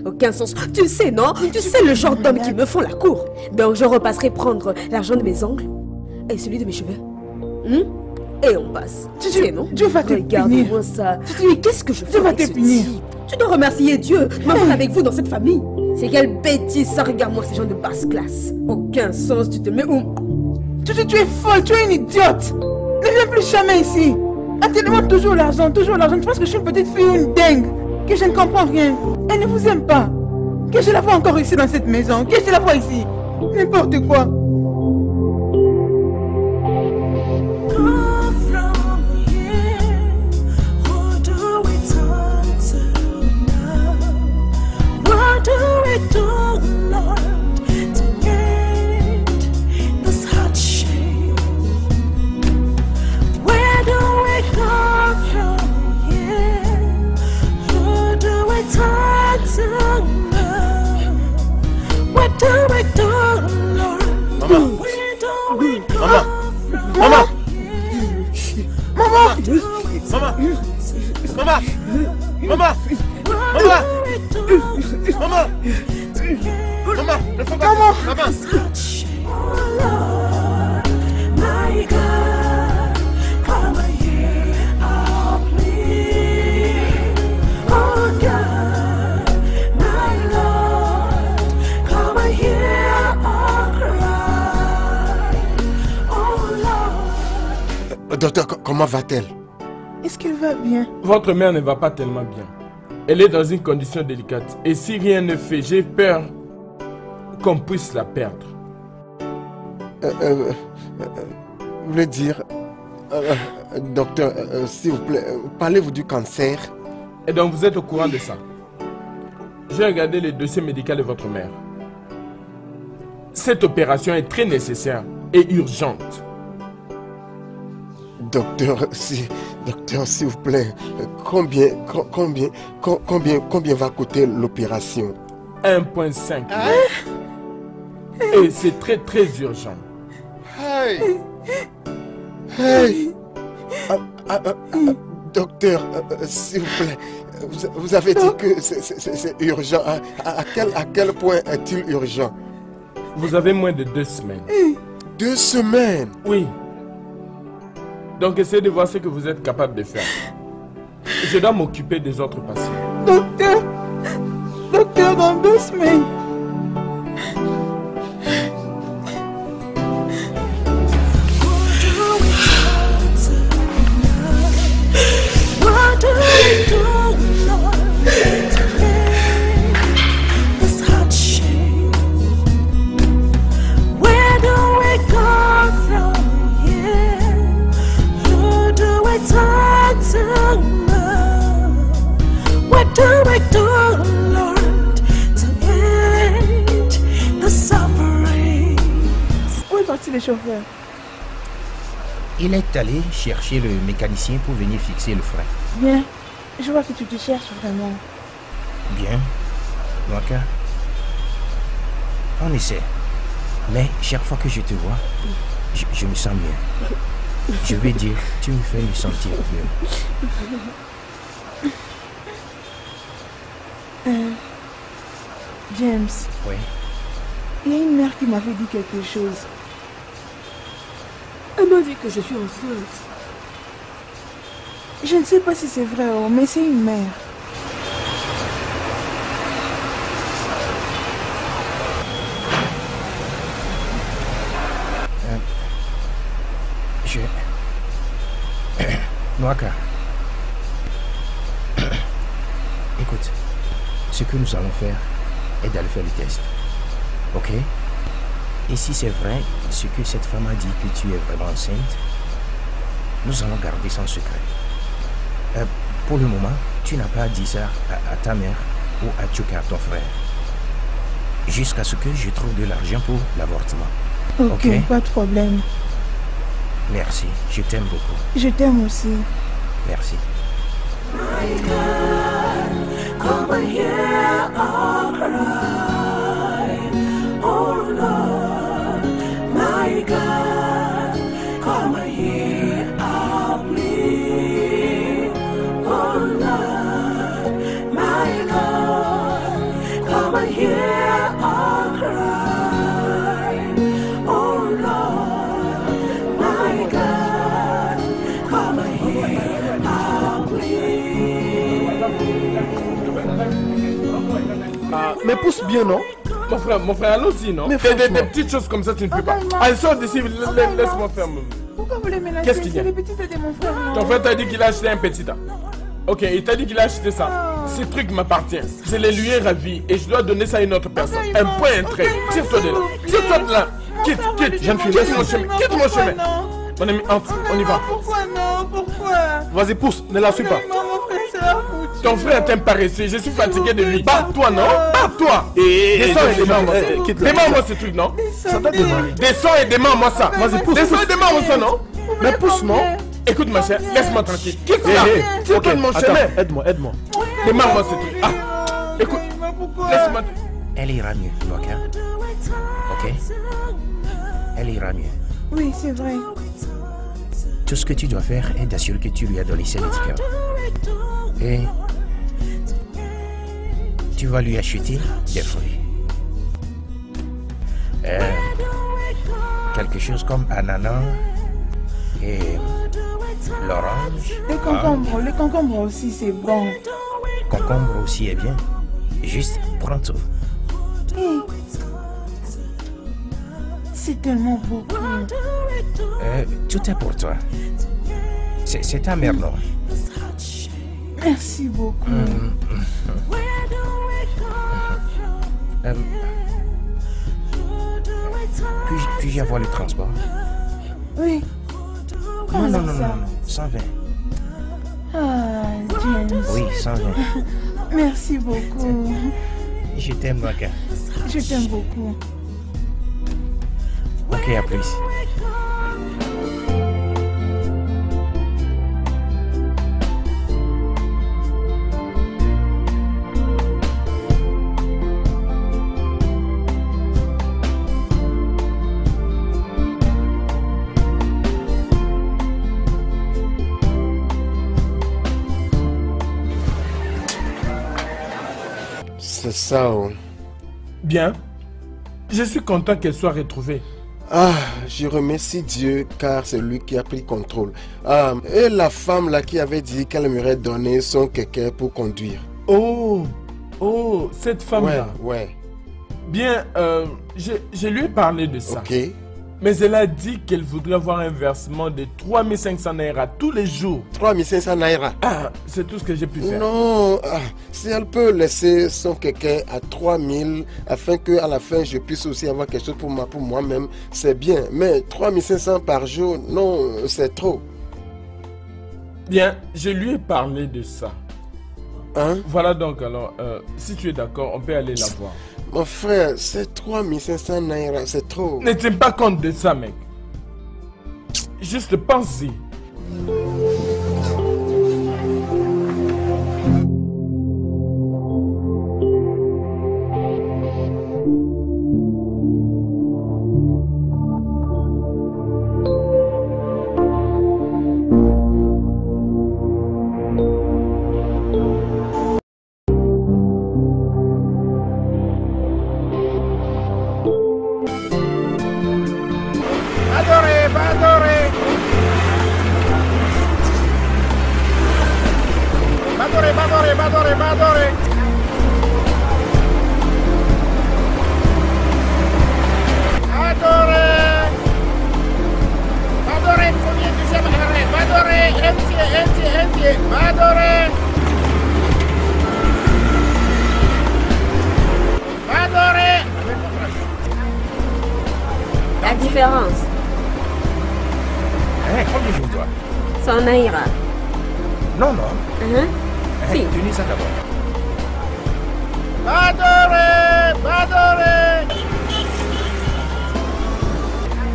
Aucun sens. Tu sais, non? Tu sais le genre d'hommes qui me font la cour. Donc, je repasserai prendre l'argent de mes ongles et celui de mes cheveux. Hmm? Et on passe. Tu sais, non Dieu va te Regarde-moi ça. Mais qu'est-ce que je fais va avec te punir. type? Tu dois remercier Dieu de m'avoir avec vous dans cette famille. C'est quelle bêtise ça, regarde-moi ces gens de basse classe. Aucun sens, tu te mets où? Tu, tu, tu es folle, tu es une idiote. Ne viens plus jamais ici. Elle te demande toujours l'argent, toujours l'argent. Tu penses que je suis une petite fille ou une dingue Que je ne comprends rien. Elle ne vous aime pas. Que je la vois encore ici dans cette maison. Que je la vois ici. N'importe quoi. Mama! Mama! Mama! Maman. Maman. Maman. Maman! Maman. Maman. Maman. Maman. Maman. Maman. Ne faut pas. Maman. Oh. Oh Lord. Docteur, co- comment va-t-elle? Est-ce qu'elle va bien? Votre mère ne va pas tellement bien. Elle est dans une condition délicate. Et si rien ne fait, j'ai peur qu'on puisse la perdre. euh, euh, euh, Vous voulez dire, docteur, s'il vous plaît, parlez-vous du cancer? Et donc vous êtes au courant de ça? J'ai regardé le dossier médical de votre mère. Cette opération est très nécessaire et urgente. Docteur, si, docteur, s'il vous plaît, combien, co- combien, co- combien, combien va coûter l'opération? 1,5 Et c'est très très urgent. Hey. Hey. Ah, ah, ah, ah, Docteur, euh, euh, s'il vous plaît, vous, vous avez dit que c'est- urgent. À, à- à quel, à quel point est-il urgent? Vous avez moins de deux semaines. Deux semaines? Oui. Donc essayez de voir ce que vous êtes capable de faire. Je dois m'occuper des autres patients. Docteur, docteur, dans deux What do we do, Lord, to end the suffering? Où est parti le chauffeur Il est allé chercher le mécanicien pour venir fixer le frein. Bien, je vois que tu te cherches vraiment. Bien. Noaka. On essaie. Mais chaque fois que je te vois, je, je me sens mieux. Je vais dire, tu me fais me sentir mieux. Euh, James, Oui. il y a une mère qui m'avait dit quelque chose. Elle m'a dit que je suis enceinte. Je ne sais pas si c'est vrai, mais c'est une mère. Euh, je... Noaka. Écoute, ce que nous allons faire est d'aller faire le test. Ok? Et si c'est vrai ce que cette femme a dit que tu es vraiment enceinte, nous allons garder son secret. Euh, pour le moment, tu n'as pas dit ça à, à ta mère ou à Tchoka, ton frère. Jusqu'à ce que je trouve de l'argent pour l'avortement. Ok, pas de problème. Merci, je t'aime beaucoup. Je t'aime aussi. Merci. Hear our cry. Pousse bien, non? Mon frère, mon frère, allons-y, non? Mais des, des- petites choses comme ça, tu ne peux pas. Allez, sors d'ici, laisse-moi faire. mon- Pourquoi vous les menacez Qu'est-ce qu'il y a? C'est les petites de mon frère, non Ton frère t'a dit qu'il a acheté un petit tas. Ok, il t'a dit qu'il a acheté ça. Ce truc m'appartient. Je l'ai lui ai ravi et je dois donner ça à une autre personne. Un point, un trait. Tire-toi de là. Tire-toi de là. Quitte, quitte. jeune fille, Quitte mon chemin. Quitte mon chemin. non? Mon ami, entre. On y va. Pourquoi non? Pourquoi? Vas-y, pousse, ne la suis pas. Mon frère. Ton frère est un paresseux. Je suis fatigué de lui. Barre-toi, non? Barre-toi. Et Descends et eh, eh, quitte-la. ça. Démarre-moi ce truc, non? Ça doit démarrer. Descends et démarre-moi ça. Vas-y, pousse. Descends et démarre-moi ça, non? Mais pousse, non? Écoute, ma chère, laisse-moi tranquille. Quitte Eh, ça. eh, Tire-toi ok, de mon chemin. Aide-moi, aide-moi. Démarre-moi ce truc. Ah, écoute, laisse-moi. Elle ira mieux, Noaka. Ok? Elle ira mieux. Oui, c'est vrai. Tout ce que tu dois faire est d'assurer que tu lui as donné ses médicaments. Et tu vas lui acheter des fruits. Euh, quelque chose comme ananas et l'orange. Les concombres, les concombres aussi, c'est bon. Concombre aussi est bien. Juste prends tout. Hé. C'est tellement beaucoup. Euh, tout est pour toi. C'est c'est ta mère, non? Merci beaucoup. Euh, Puis-je puis-je avoir le transport Oui. Non, non, non, non, 120. Ah, James. Oui, 120. Merci beaucoup. Je t'aime, Waka. Je t'aime beaucoup. Ok, à plus. Bien. Je suis content qu'elle soit retrouvée. Ah, je remercie Dieu car c'est lui qui a pris contrôle. Ah, et la femme là qui avait dit qu'elle aimerait donner son kéké pour conduire. Oh, oh, cette femme-là. Ouais, ouais. Bien, euh, je, je lui ai parlé de ça. Ok. Mais elle a dit qu'elle voudrait avoir un versement de 3500 naira tous les jours. 3500 naira. Ah, c'est tout ce que j'ai pu faire. Non, ah, si elle peut laisser son kéké à 3000 afin que à la fin je puisse aussi avoir quelque chose pour moi pour moi-même, c'est bien. Mais 3500 par jour, non, c'est trop. Bien, je lui ai parlé de ça. Hein? Voilà donc alors, euh, si tu es d'accord, on peut aller la voir. Mon frère, c'est 3500 naira, c'est trop. Ne tiens pas compte de ça, mec. Juste pense-y.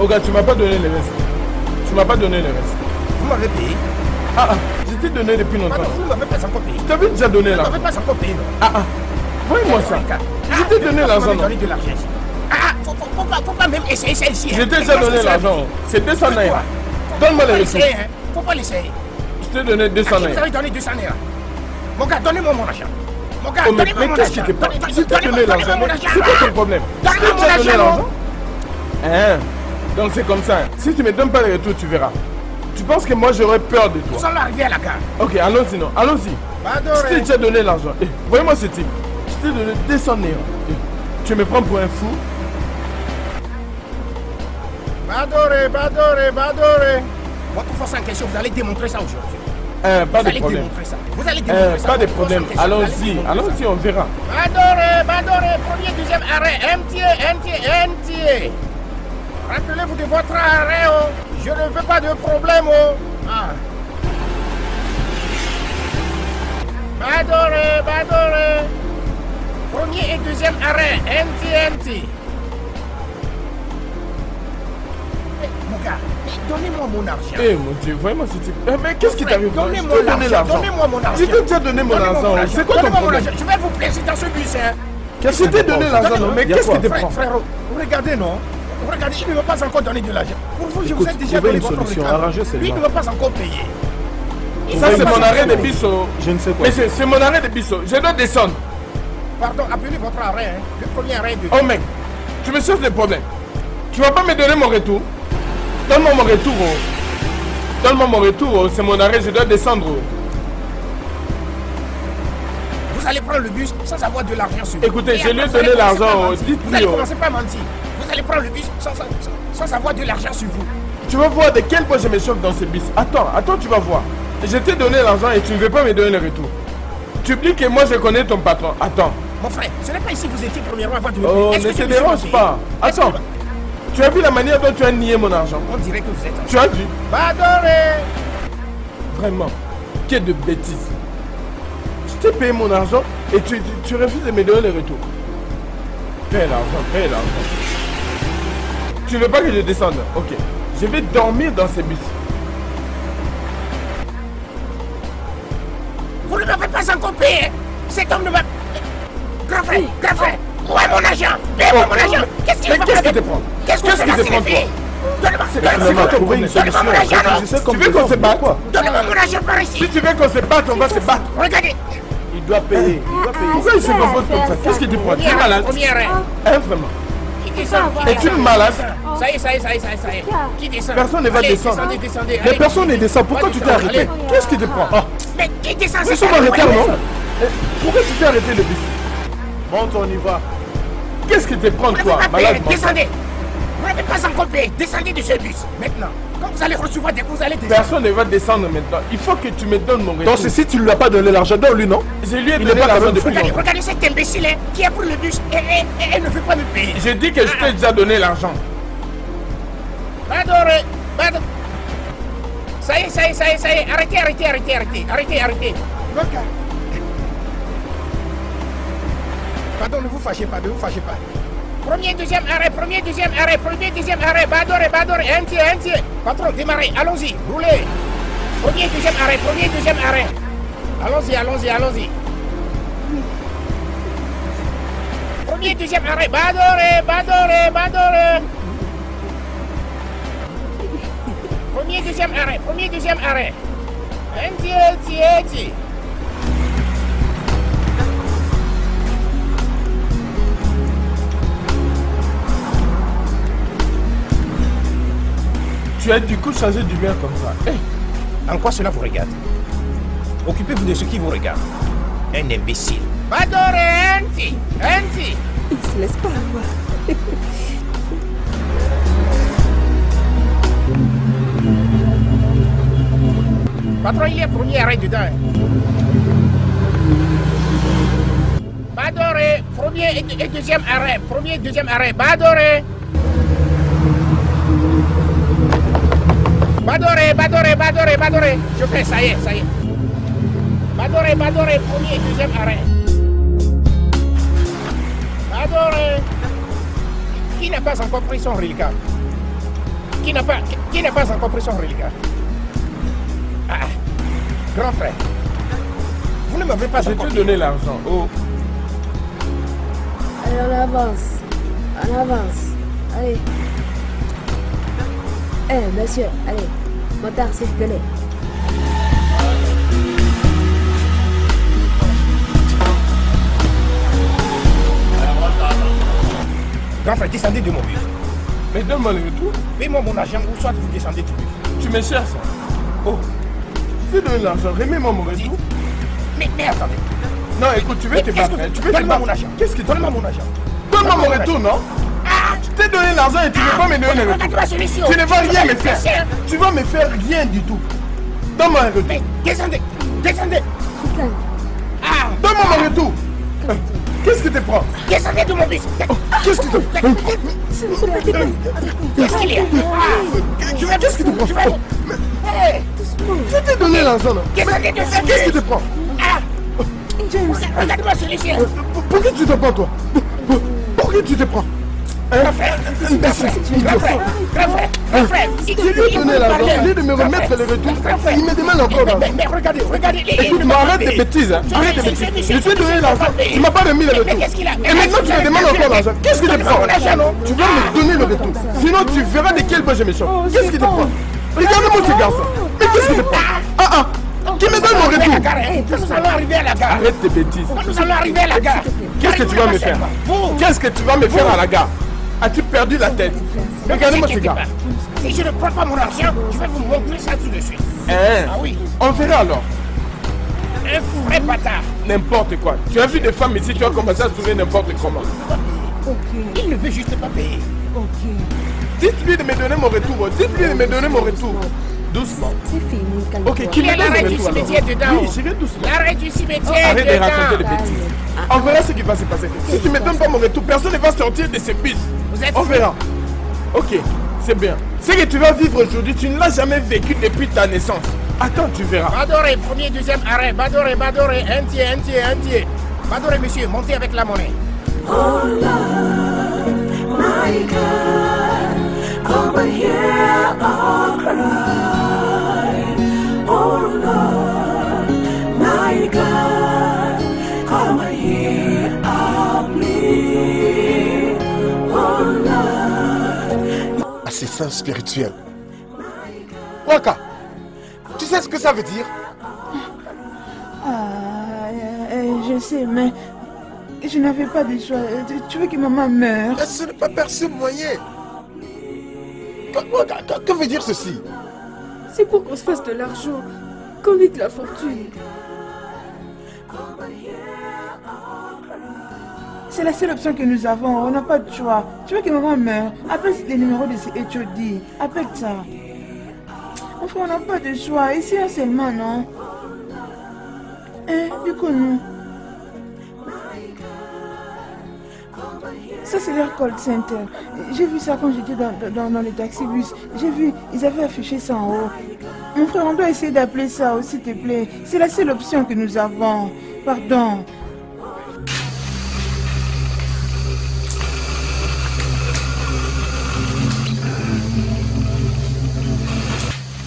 Gars, tu m'as pas donné le reste. Tu m'as pas donné le reste. Vous m'avez payé Ah ah, je t'ai donné depuis longtemps. Pardon, vous ne m'avez pas encore payé. Je t'avais déjà donné Vous ne m'avez pas encore payé, non? Ah ah, voyez-moi ça. Je t'ai donné l'argent. M'avez donné de l'argent ici. Ah, faut, faut, faut, pas, faut pas même essayer ici. Je hein. t'ai déjà donné l'argent. C'est 200 Faites naira. Donne-moi les l'essayer, hein. Faut pas l'essayer. Je t'ai donné 200 À qui vous naira. avez donné 200 naira? Mon gars, donnez-moi mon argent. Mon gars, Oh, mais, donnez-moi mais mon qu'est-ce qui argent. te passe Je t'ai donné l'argent. mais argent. C'est quoi ton problème? Je t'ai déjà donné argent. l'argent? Hein? Donc c'est comme ça. Si tu me donnes pas le retour, tu verras. Tu penses que moi j'aurais peur de Nous toi allons arriver à la gare. Ok, allons-y, non. Allons-y. Je t'ai déjà donné l'argent. Eh, Voyez-moi ce type. Je t'ai donné 200 naira. Eh, Tu me prends pour un fou? Badore, Badore, Badore Votre force en question, vous allez démontrer ça aujourd'hui. Euh, Pas Vous de problème. ça. Vous allez Euh, démontrer ça. pas de problème. Allons-y, allons-y, on verra. Badore, Badore, premier, deuxième arrêt, entier, entier, entier. Rappelez-vous de votre arrêt, oh. Je ne veux pas de problème, oh. Ah. Badore, Badore. Premier et deuxième arrêt, entier. Eh, Mon gars, donnez-moi mon argent. Eh mon dieu, type. Eh, mais qu'est-ce qui Frère, t'arrive Donnez-moi l'argent. Donnez-moi mon argent. Je t'ai déjà donné mon argent. C'est quoi ton problème argent. Je vais vous placer dans ce bus, hein. Qu'est-ce que t'ai donné l'argent non Mais qu'est-ce qui te Frère, prend Frérot, vous regardez, non regardez, il ne m'a pas encore donné de l'argent. Pour vous, je vous ai déjà donné votre Lui, il ne m'a pas encore payé. Il Ça ne c'est mon pas arrêt de bisso. Je ne sais quoi. Mais c'est mon arrêt de bisso. Je dois descendre. Pardon, appelez votre arrêt, hein. Le premier arrêt de... Oh mec, tu me cherches des problèmes. Tu vas pas me donner mon retour Donne-moi mon retour. oh. Donne-moi mon retour. oh. C'est mon arrêt, je dois descendre. oh. Vous allez prendre le bus sans avoir de l'argent sur vous. Écoutez, Et je lui ai donné l'argent. Dites-lui, Vous allez oh. commencer par mentir. Vous allez prendre le bus sans, sans, sans- sans avoir de l'argent sur vous. Tu vas voir de quel point je me chauffe dans ce bus. Attends, attends, tu vas voir. Je t'ai donné l'argent et tu ne veux pas me donner le retour. Tu oublies que moi je connais ton patron. Attends. Mon frère, ce n'est pas ici que vous étiez premièrement avant de me Oh, ne te dérange pas. Attends. Tu as vu la manière dont tu as nié mon argent On dirait que vous êtes... Tu as vu Vraiment. Quelle de bêtises. Je t'ai payé mon argent et tu, tu, tu refuses de me donner le retour. Paye l'argent, paye l'argent. Tu veux pas que je descende? Ok. Je vais dormir dans ces bus. Vous ne m'avez pas encore payé. Cet homme ne m'a... Grand frère, grand frère, où est mon agent? Paye-moi mon agent? Qu'est-ce qu'il va qu'est-ce faire qui te prend Qu'est-ce que Qu'est-ce c'est filles Donne-moi, mon solution. agent, tu veux qu'on se batte, Donne-moi mon agent par ici. Si tu veux qu'on se batte, on va se battre. Regardez. Il doit payer. Il doit payer. Pourquoi il se comporte comme ça? Qu'est-ce qui te prend? Tu es malade. Hein, vraiment? Es-tu malade Ça y est, ça y est, ça y est, ça y est, ça y est. Qui descend Personne ne va Allez, descendre. Descendez, descendez. Mais allez. personne ne descend. Pourquoi tu t'es arrêté. Qu'est-ce qui te prend Mais qui descend ça, retard, voyez non. Eh, Pourquoi tu t'es arrêté le bus Monte, on y va. Qu'est-ce qui te prend, toi Malade descendez Vous n'avez pas encore payé, descendez de ce bus, maintenant. Quand vous allez recevoir des vous allez descendre. Personne ne va descendre maintenant. Il faut que tu me donnes mon retour. Donc si tu ne lui as pas donné l'argent, donne-lui, non? Je lui ai Il donné l'argent depuis Regardez, longtemps. regardez cet imbécile hein, qui a pris le bus et, et- et elle ne veut pas me payer. J'ai dit que je t'ai déjà donné l'argent. Badore, Badore. Ça y est, ça y est, ça y est, ça y est. Arrêtez, arrêtez, arrêtez, arrêtez, arrêtez, arrêtez. Pardon, ne vous fâchez pas, ne vous fâchez pas. Premier, deuxième arrêt, premier, deuxième arrêt, premier, deuxième arrêt. Badore, Badore, un tiers, un tiers. Patron, démarrez, allons-y, roulez. Premier, deuxième arrêt, premier, deuxième arrêt. Allons-y, allons-y, allons-y. Premier, deuxième arrêt. Badore, Badore, Badore. Premier, deuxième arrêt. Premier, deuxième arrêt. Un tiers, un tiers, un tiers. Tu as du coup changé d'humeur comme ça. Eh, En quoi cela vous regarde? Occupez-vous de ce qui vous regarde. Un imbécile. Badore, un tiers. Il se laisse pas avoir. Patron, il a premier arrêt dedans. Badore, premier et, et deuxième arrêt. Premier et deuxième arrêt. Badore. Badore, Badore, Badore, Badore. Je fais, ça y est, ça y est. Badore, Badore, premier et deuxième arrêt. Badore. Qui n'a pas encore pris son reliquat? Qui n'a pas, qui, n'a pas encore pris son reliquat? Ah, grand frère. Vous ne m'avez pas encore donné l'argent. Oh, Allez, on avance. On avance. Allez. Eh, monsieur, allez. Motard, s'il vous plaît. Grand frère, descendez de mon bus. mais donne-moi le retour. Paye-moi mon argent ou soit vous descendez du bus. Tu me cherches. Oh, je t'ai donné l'argent. Remets-moi mon retour. Mais, mais attendez. Non, écoute, tu veux Mais te battre. que hein, Tu veux te Donne-moi battre. mon argent. Qu'est-ce que tu Donne-moi mon argent. Donne-moi mon Donne-moi mon retour, non? T'ai donné l'argent et tu ne veux pas me donner le retour. Tu ne vas rien me faire. Tu vas me faire rien du tout. Donne-moi un retour. Mais descendez. Descendez. Ah Donne-moi mon retour. Qu'est-ce que tu prends Descendez de mon bus. Qu'est-ce que tu Qu'est-ce qu'il y a Ah Je Qu'est-ce que tu prends Je Je t'ai donné l'argent, Qu'est-ce que tu prends Ah Regarde-moi celui-ci. Pour qui tu te prends, toi? Pour qui tu te prends? Grand frère. Grand frère. Il- de me remettre le retour, il me demande encore Mais, regardez, regardez. il- il Écoute, ne moi m'a pas arrête payé. bêtises, Arrête sais, bêtises. je t'ai donné l'argent, tu m'as pas remis le retour. Et maintenant tu me demandes encore l'argent. Qu'est-ce mon argent, non Tu vas me donner le retour. Sinon tu verras de quel bois je me chauffe. Qu'est-ce que tu prends Regarde-moi ce garçon. Mais qu'est-ce que tu prends Ah ah Qui me donne mon retour. Nous allons arriver à la gare. Arrête tes bêtises. Nous allons arriver à la gare. Qu'est-ce que tu vas me faire? Qu'est-ce que tu vas me faire à la gare? As-tu perdu la tête? Regardez-moi ce gars. Si je ne prends pas mon argent, je vais vous montrer ça tout de suite. Hein? Ah oui, On verra alors. un vrai bâtard. N'importe quoi. Tu as vu des femmes ici, tu as commencé à sourire n'importe comment. Il ne veut juste pas payer. Dites-lui de me donner mon retour. oh. Dites-lui de me donner mon retour. Doucement. C'est fini, calme-toi. Ok, qui me donne l'arrêt le du retour alors cimetière dedans. Oui, j'irai doucement. L'arrêt du cimetière Arrête de raconter des dedans. bêtises. On verra ce qui va se passer. Si tu me donnes pas mon retour, personne ne va sortir de ce bus. Vous êtes On verra. Ok, c'est bien. Ce que tu vas vivre aujourd'hui, tu ne l'as jamais vécu depuis ta naissance. Attends, tu verras. Badoré, premier, deuxième arrêt. Badoré, Badoré, un tiers, un tiers, un monsieur, montez avec la monnaie. Oh Lord, my God, oh, médecin spirituel. Waka, tu sais ce que ça veut dire? Ah, euh, euh, je sais, mais je n'avais pas de choix. Tu- veux que maman meure? Mais ce n'est pas perçu moyen. Que, veut dire ceci? C'est pour qu'on se fasse de l'argent. Qu'en est de la fortune C'est la seule option que nous avons. On n'a pas de choix. Tu veux que maman meure? Appelle les numéros de ces HOD. Appelle ça. Enfin, on n'a pas de choix. Ici, un seulement, non Hein Du coup, nous. Ça, c'est leur call center. J'ai vu ça quand j'étais dans, dans, dans les taxibus. J'ai vu, ils avaient affiché ça en haut. Mon frère, on doit essayer d'appeler ça, s'il te plaît. C'est la seule option que nous avons. Pardon.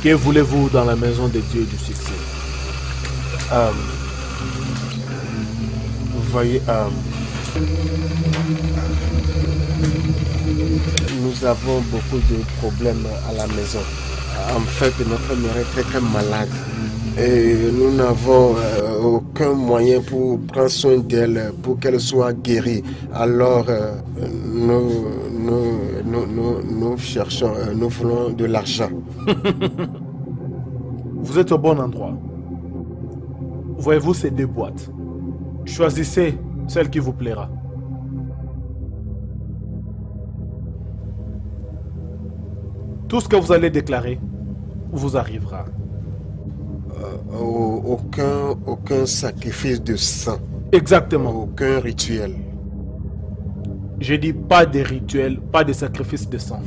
Que voulez-vous dans la maison des dieux du succès? Euh, Vous voyez, euh, nous avons beaucoup de problèmes à la maison. En fait, notre mère est très très malade. Et nous n'avons euh, aucun moyen pour prendre soin d'elle, pour qu'elle soit guérie. Alors, euh, nous, nous, cherchons, euh, nous voulons de l'argent. Vous êtes au bon endroit. Voyez-vous ces deux boîtes? Choisissez celle qui vous plaira. Tout ce que vous allez déclarer vous arrivera. Euh, au- aucun, aucun sacrifice de sang. Exactement. Aucun rituel. J'ai dit pas de rituel, pas de sacrifice de sang.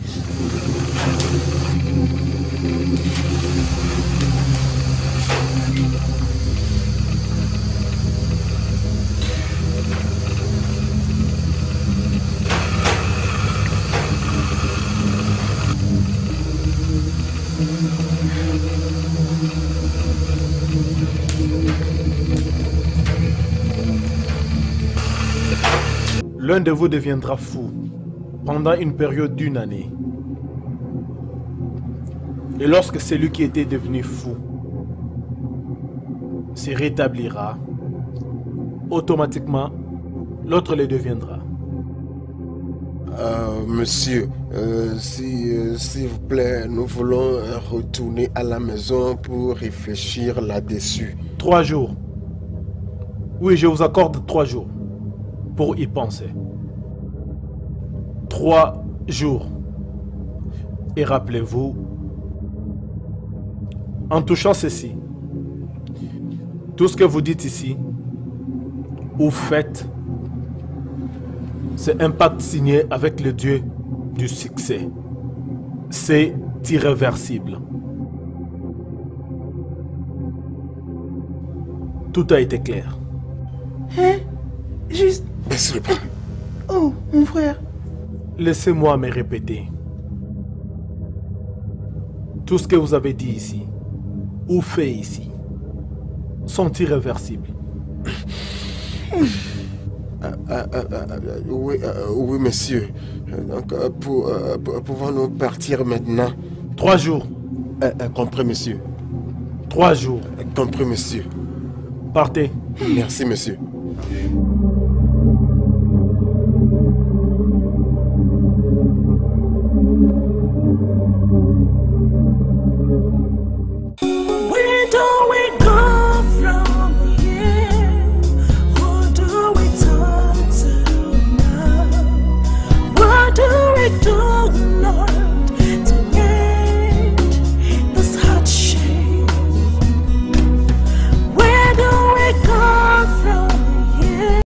L'un de vous deviendra fou pendant une période d'une année. Et lorsque celui qui était devenu fou se rétablira, automatiquement, l'autre le deviendra. Euh, monsieur, euh, si, euh, s'il vous plaît, nous voulons retourner à la maison pour réfléchir là-dessus. Trois jours. Oui, je vous accorde trois jours pour y penser. Trois jours. Et rappelez-vous, en touchant ceci, tout ce que vous dites ici, ou faites, c'est un pacte signé avec le Dieu du succès. C'est irréversible. Tout a été clair. Hein? Juste... Baisse le bras. Oh, mon frère. Laissez-moi me répéter. Tout ce que vous avez dit ici, ou fait ici, sont irréversibles. Ah, ah, ah, oui, oui, monsieur. Donc, euh, pour, euh, pour- pouvons-nous partir maintenant? Trois jours. Euh, compris, monsieur. Trois jours. Compris, monsieur. Partez. Merci, monsieur.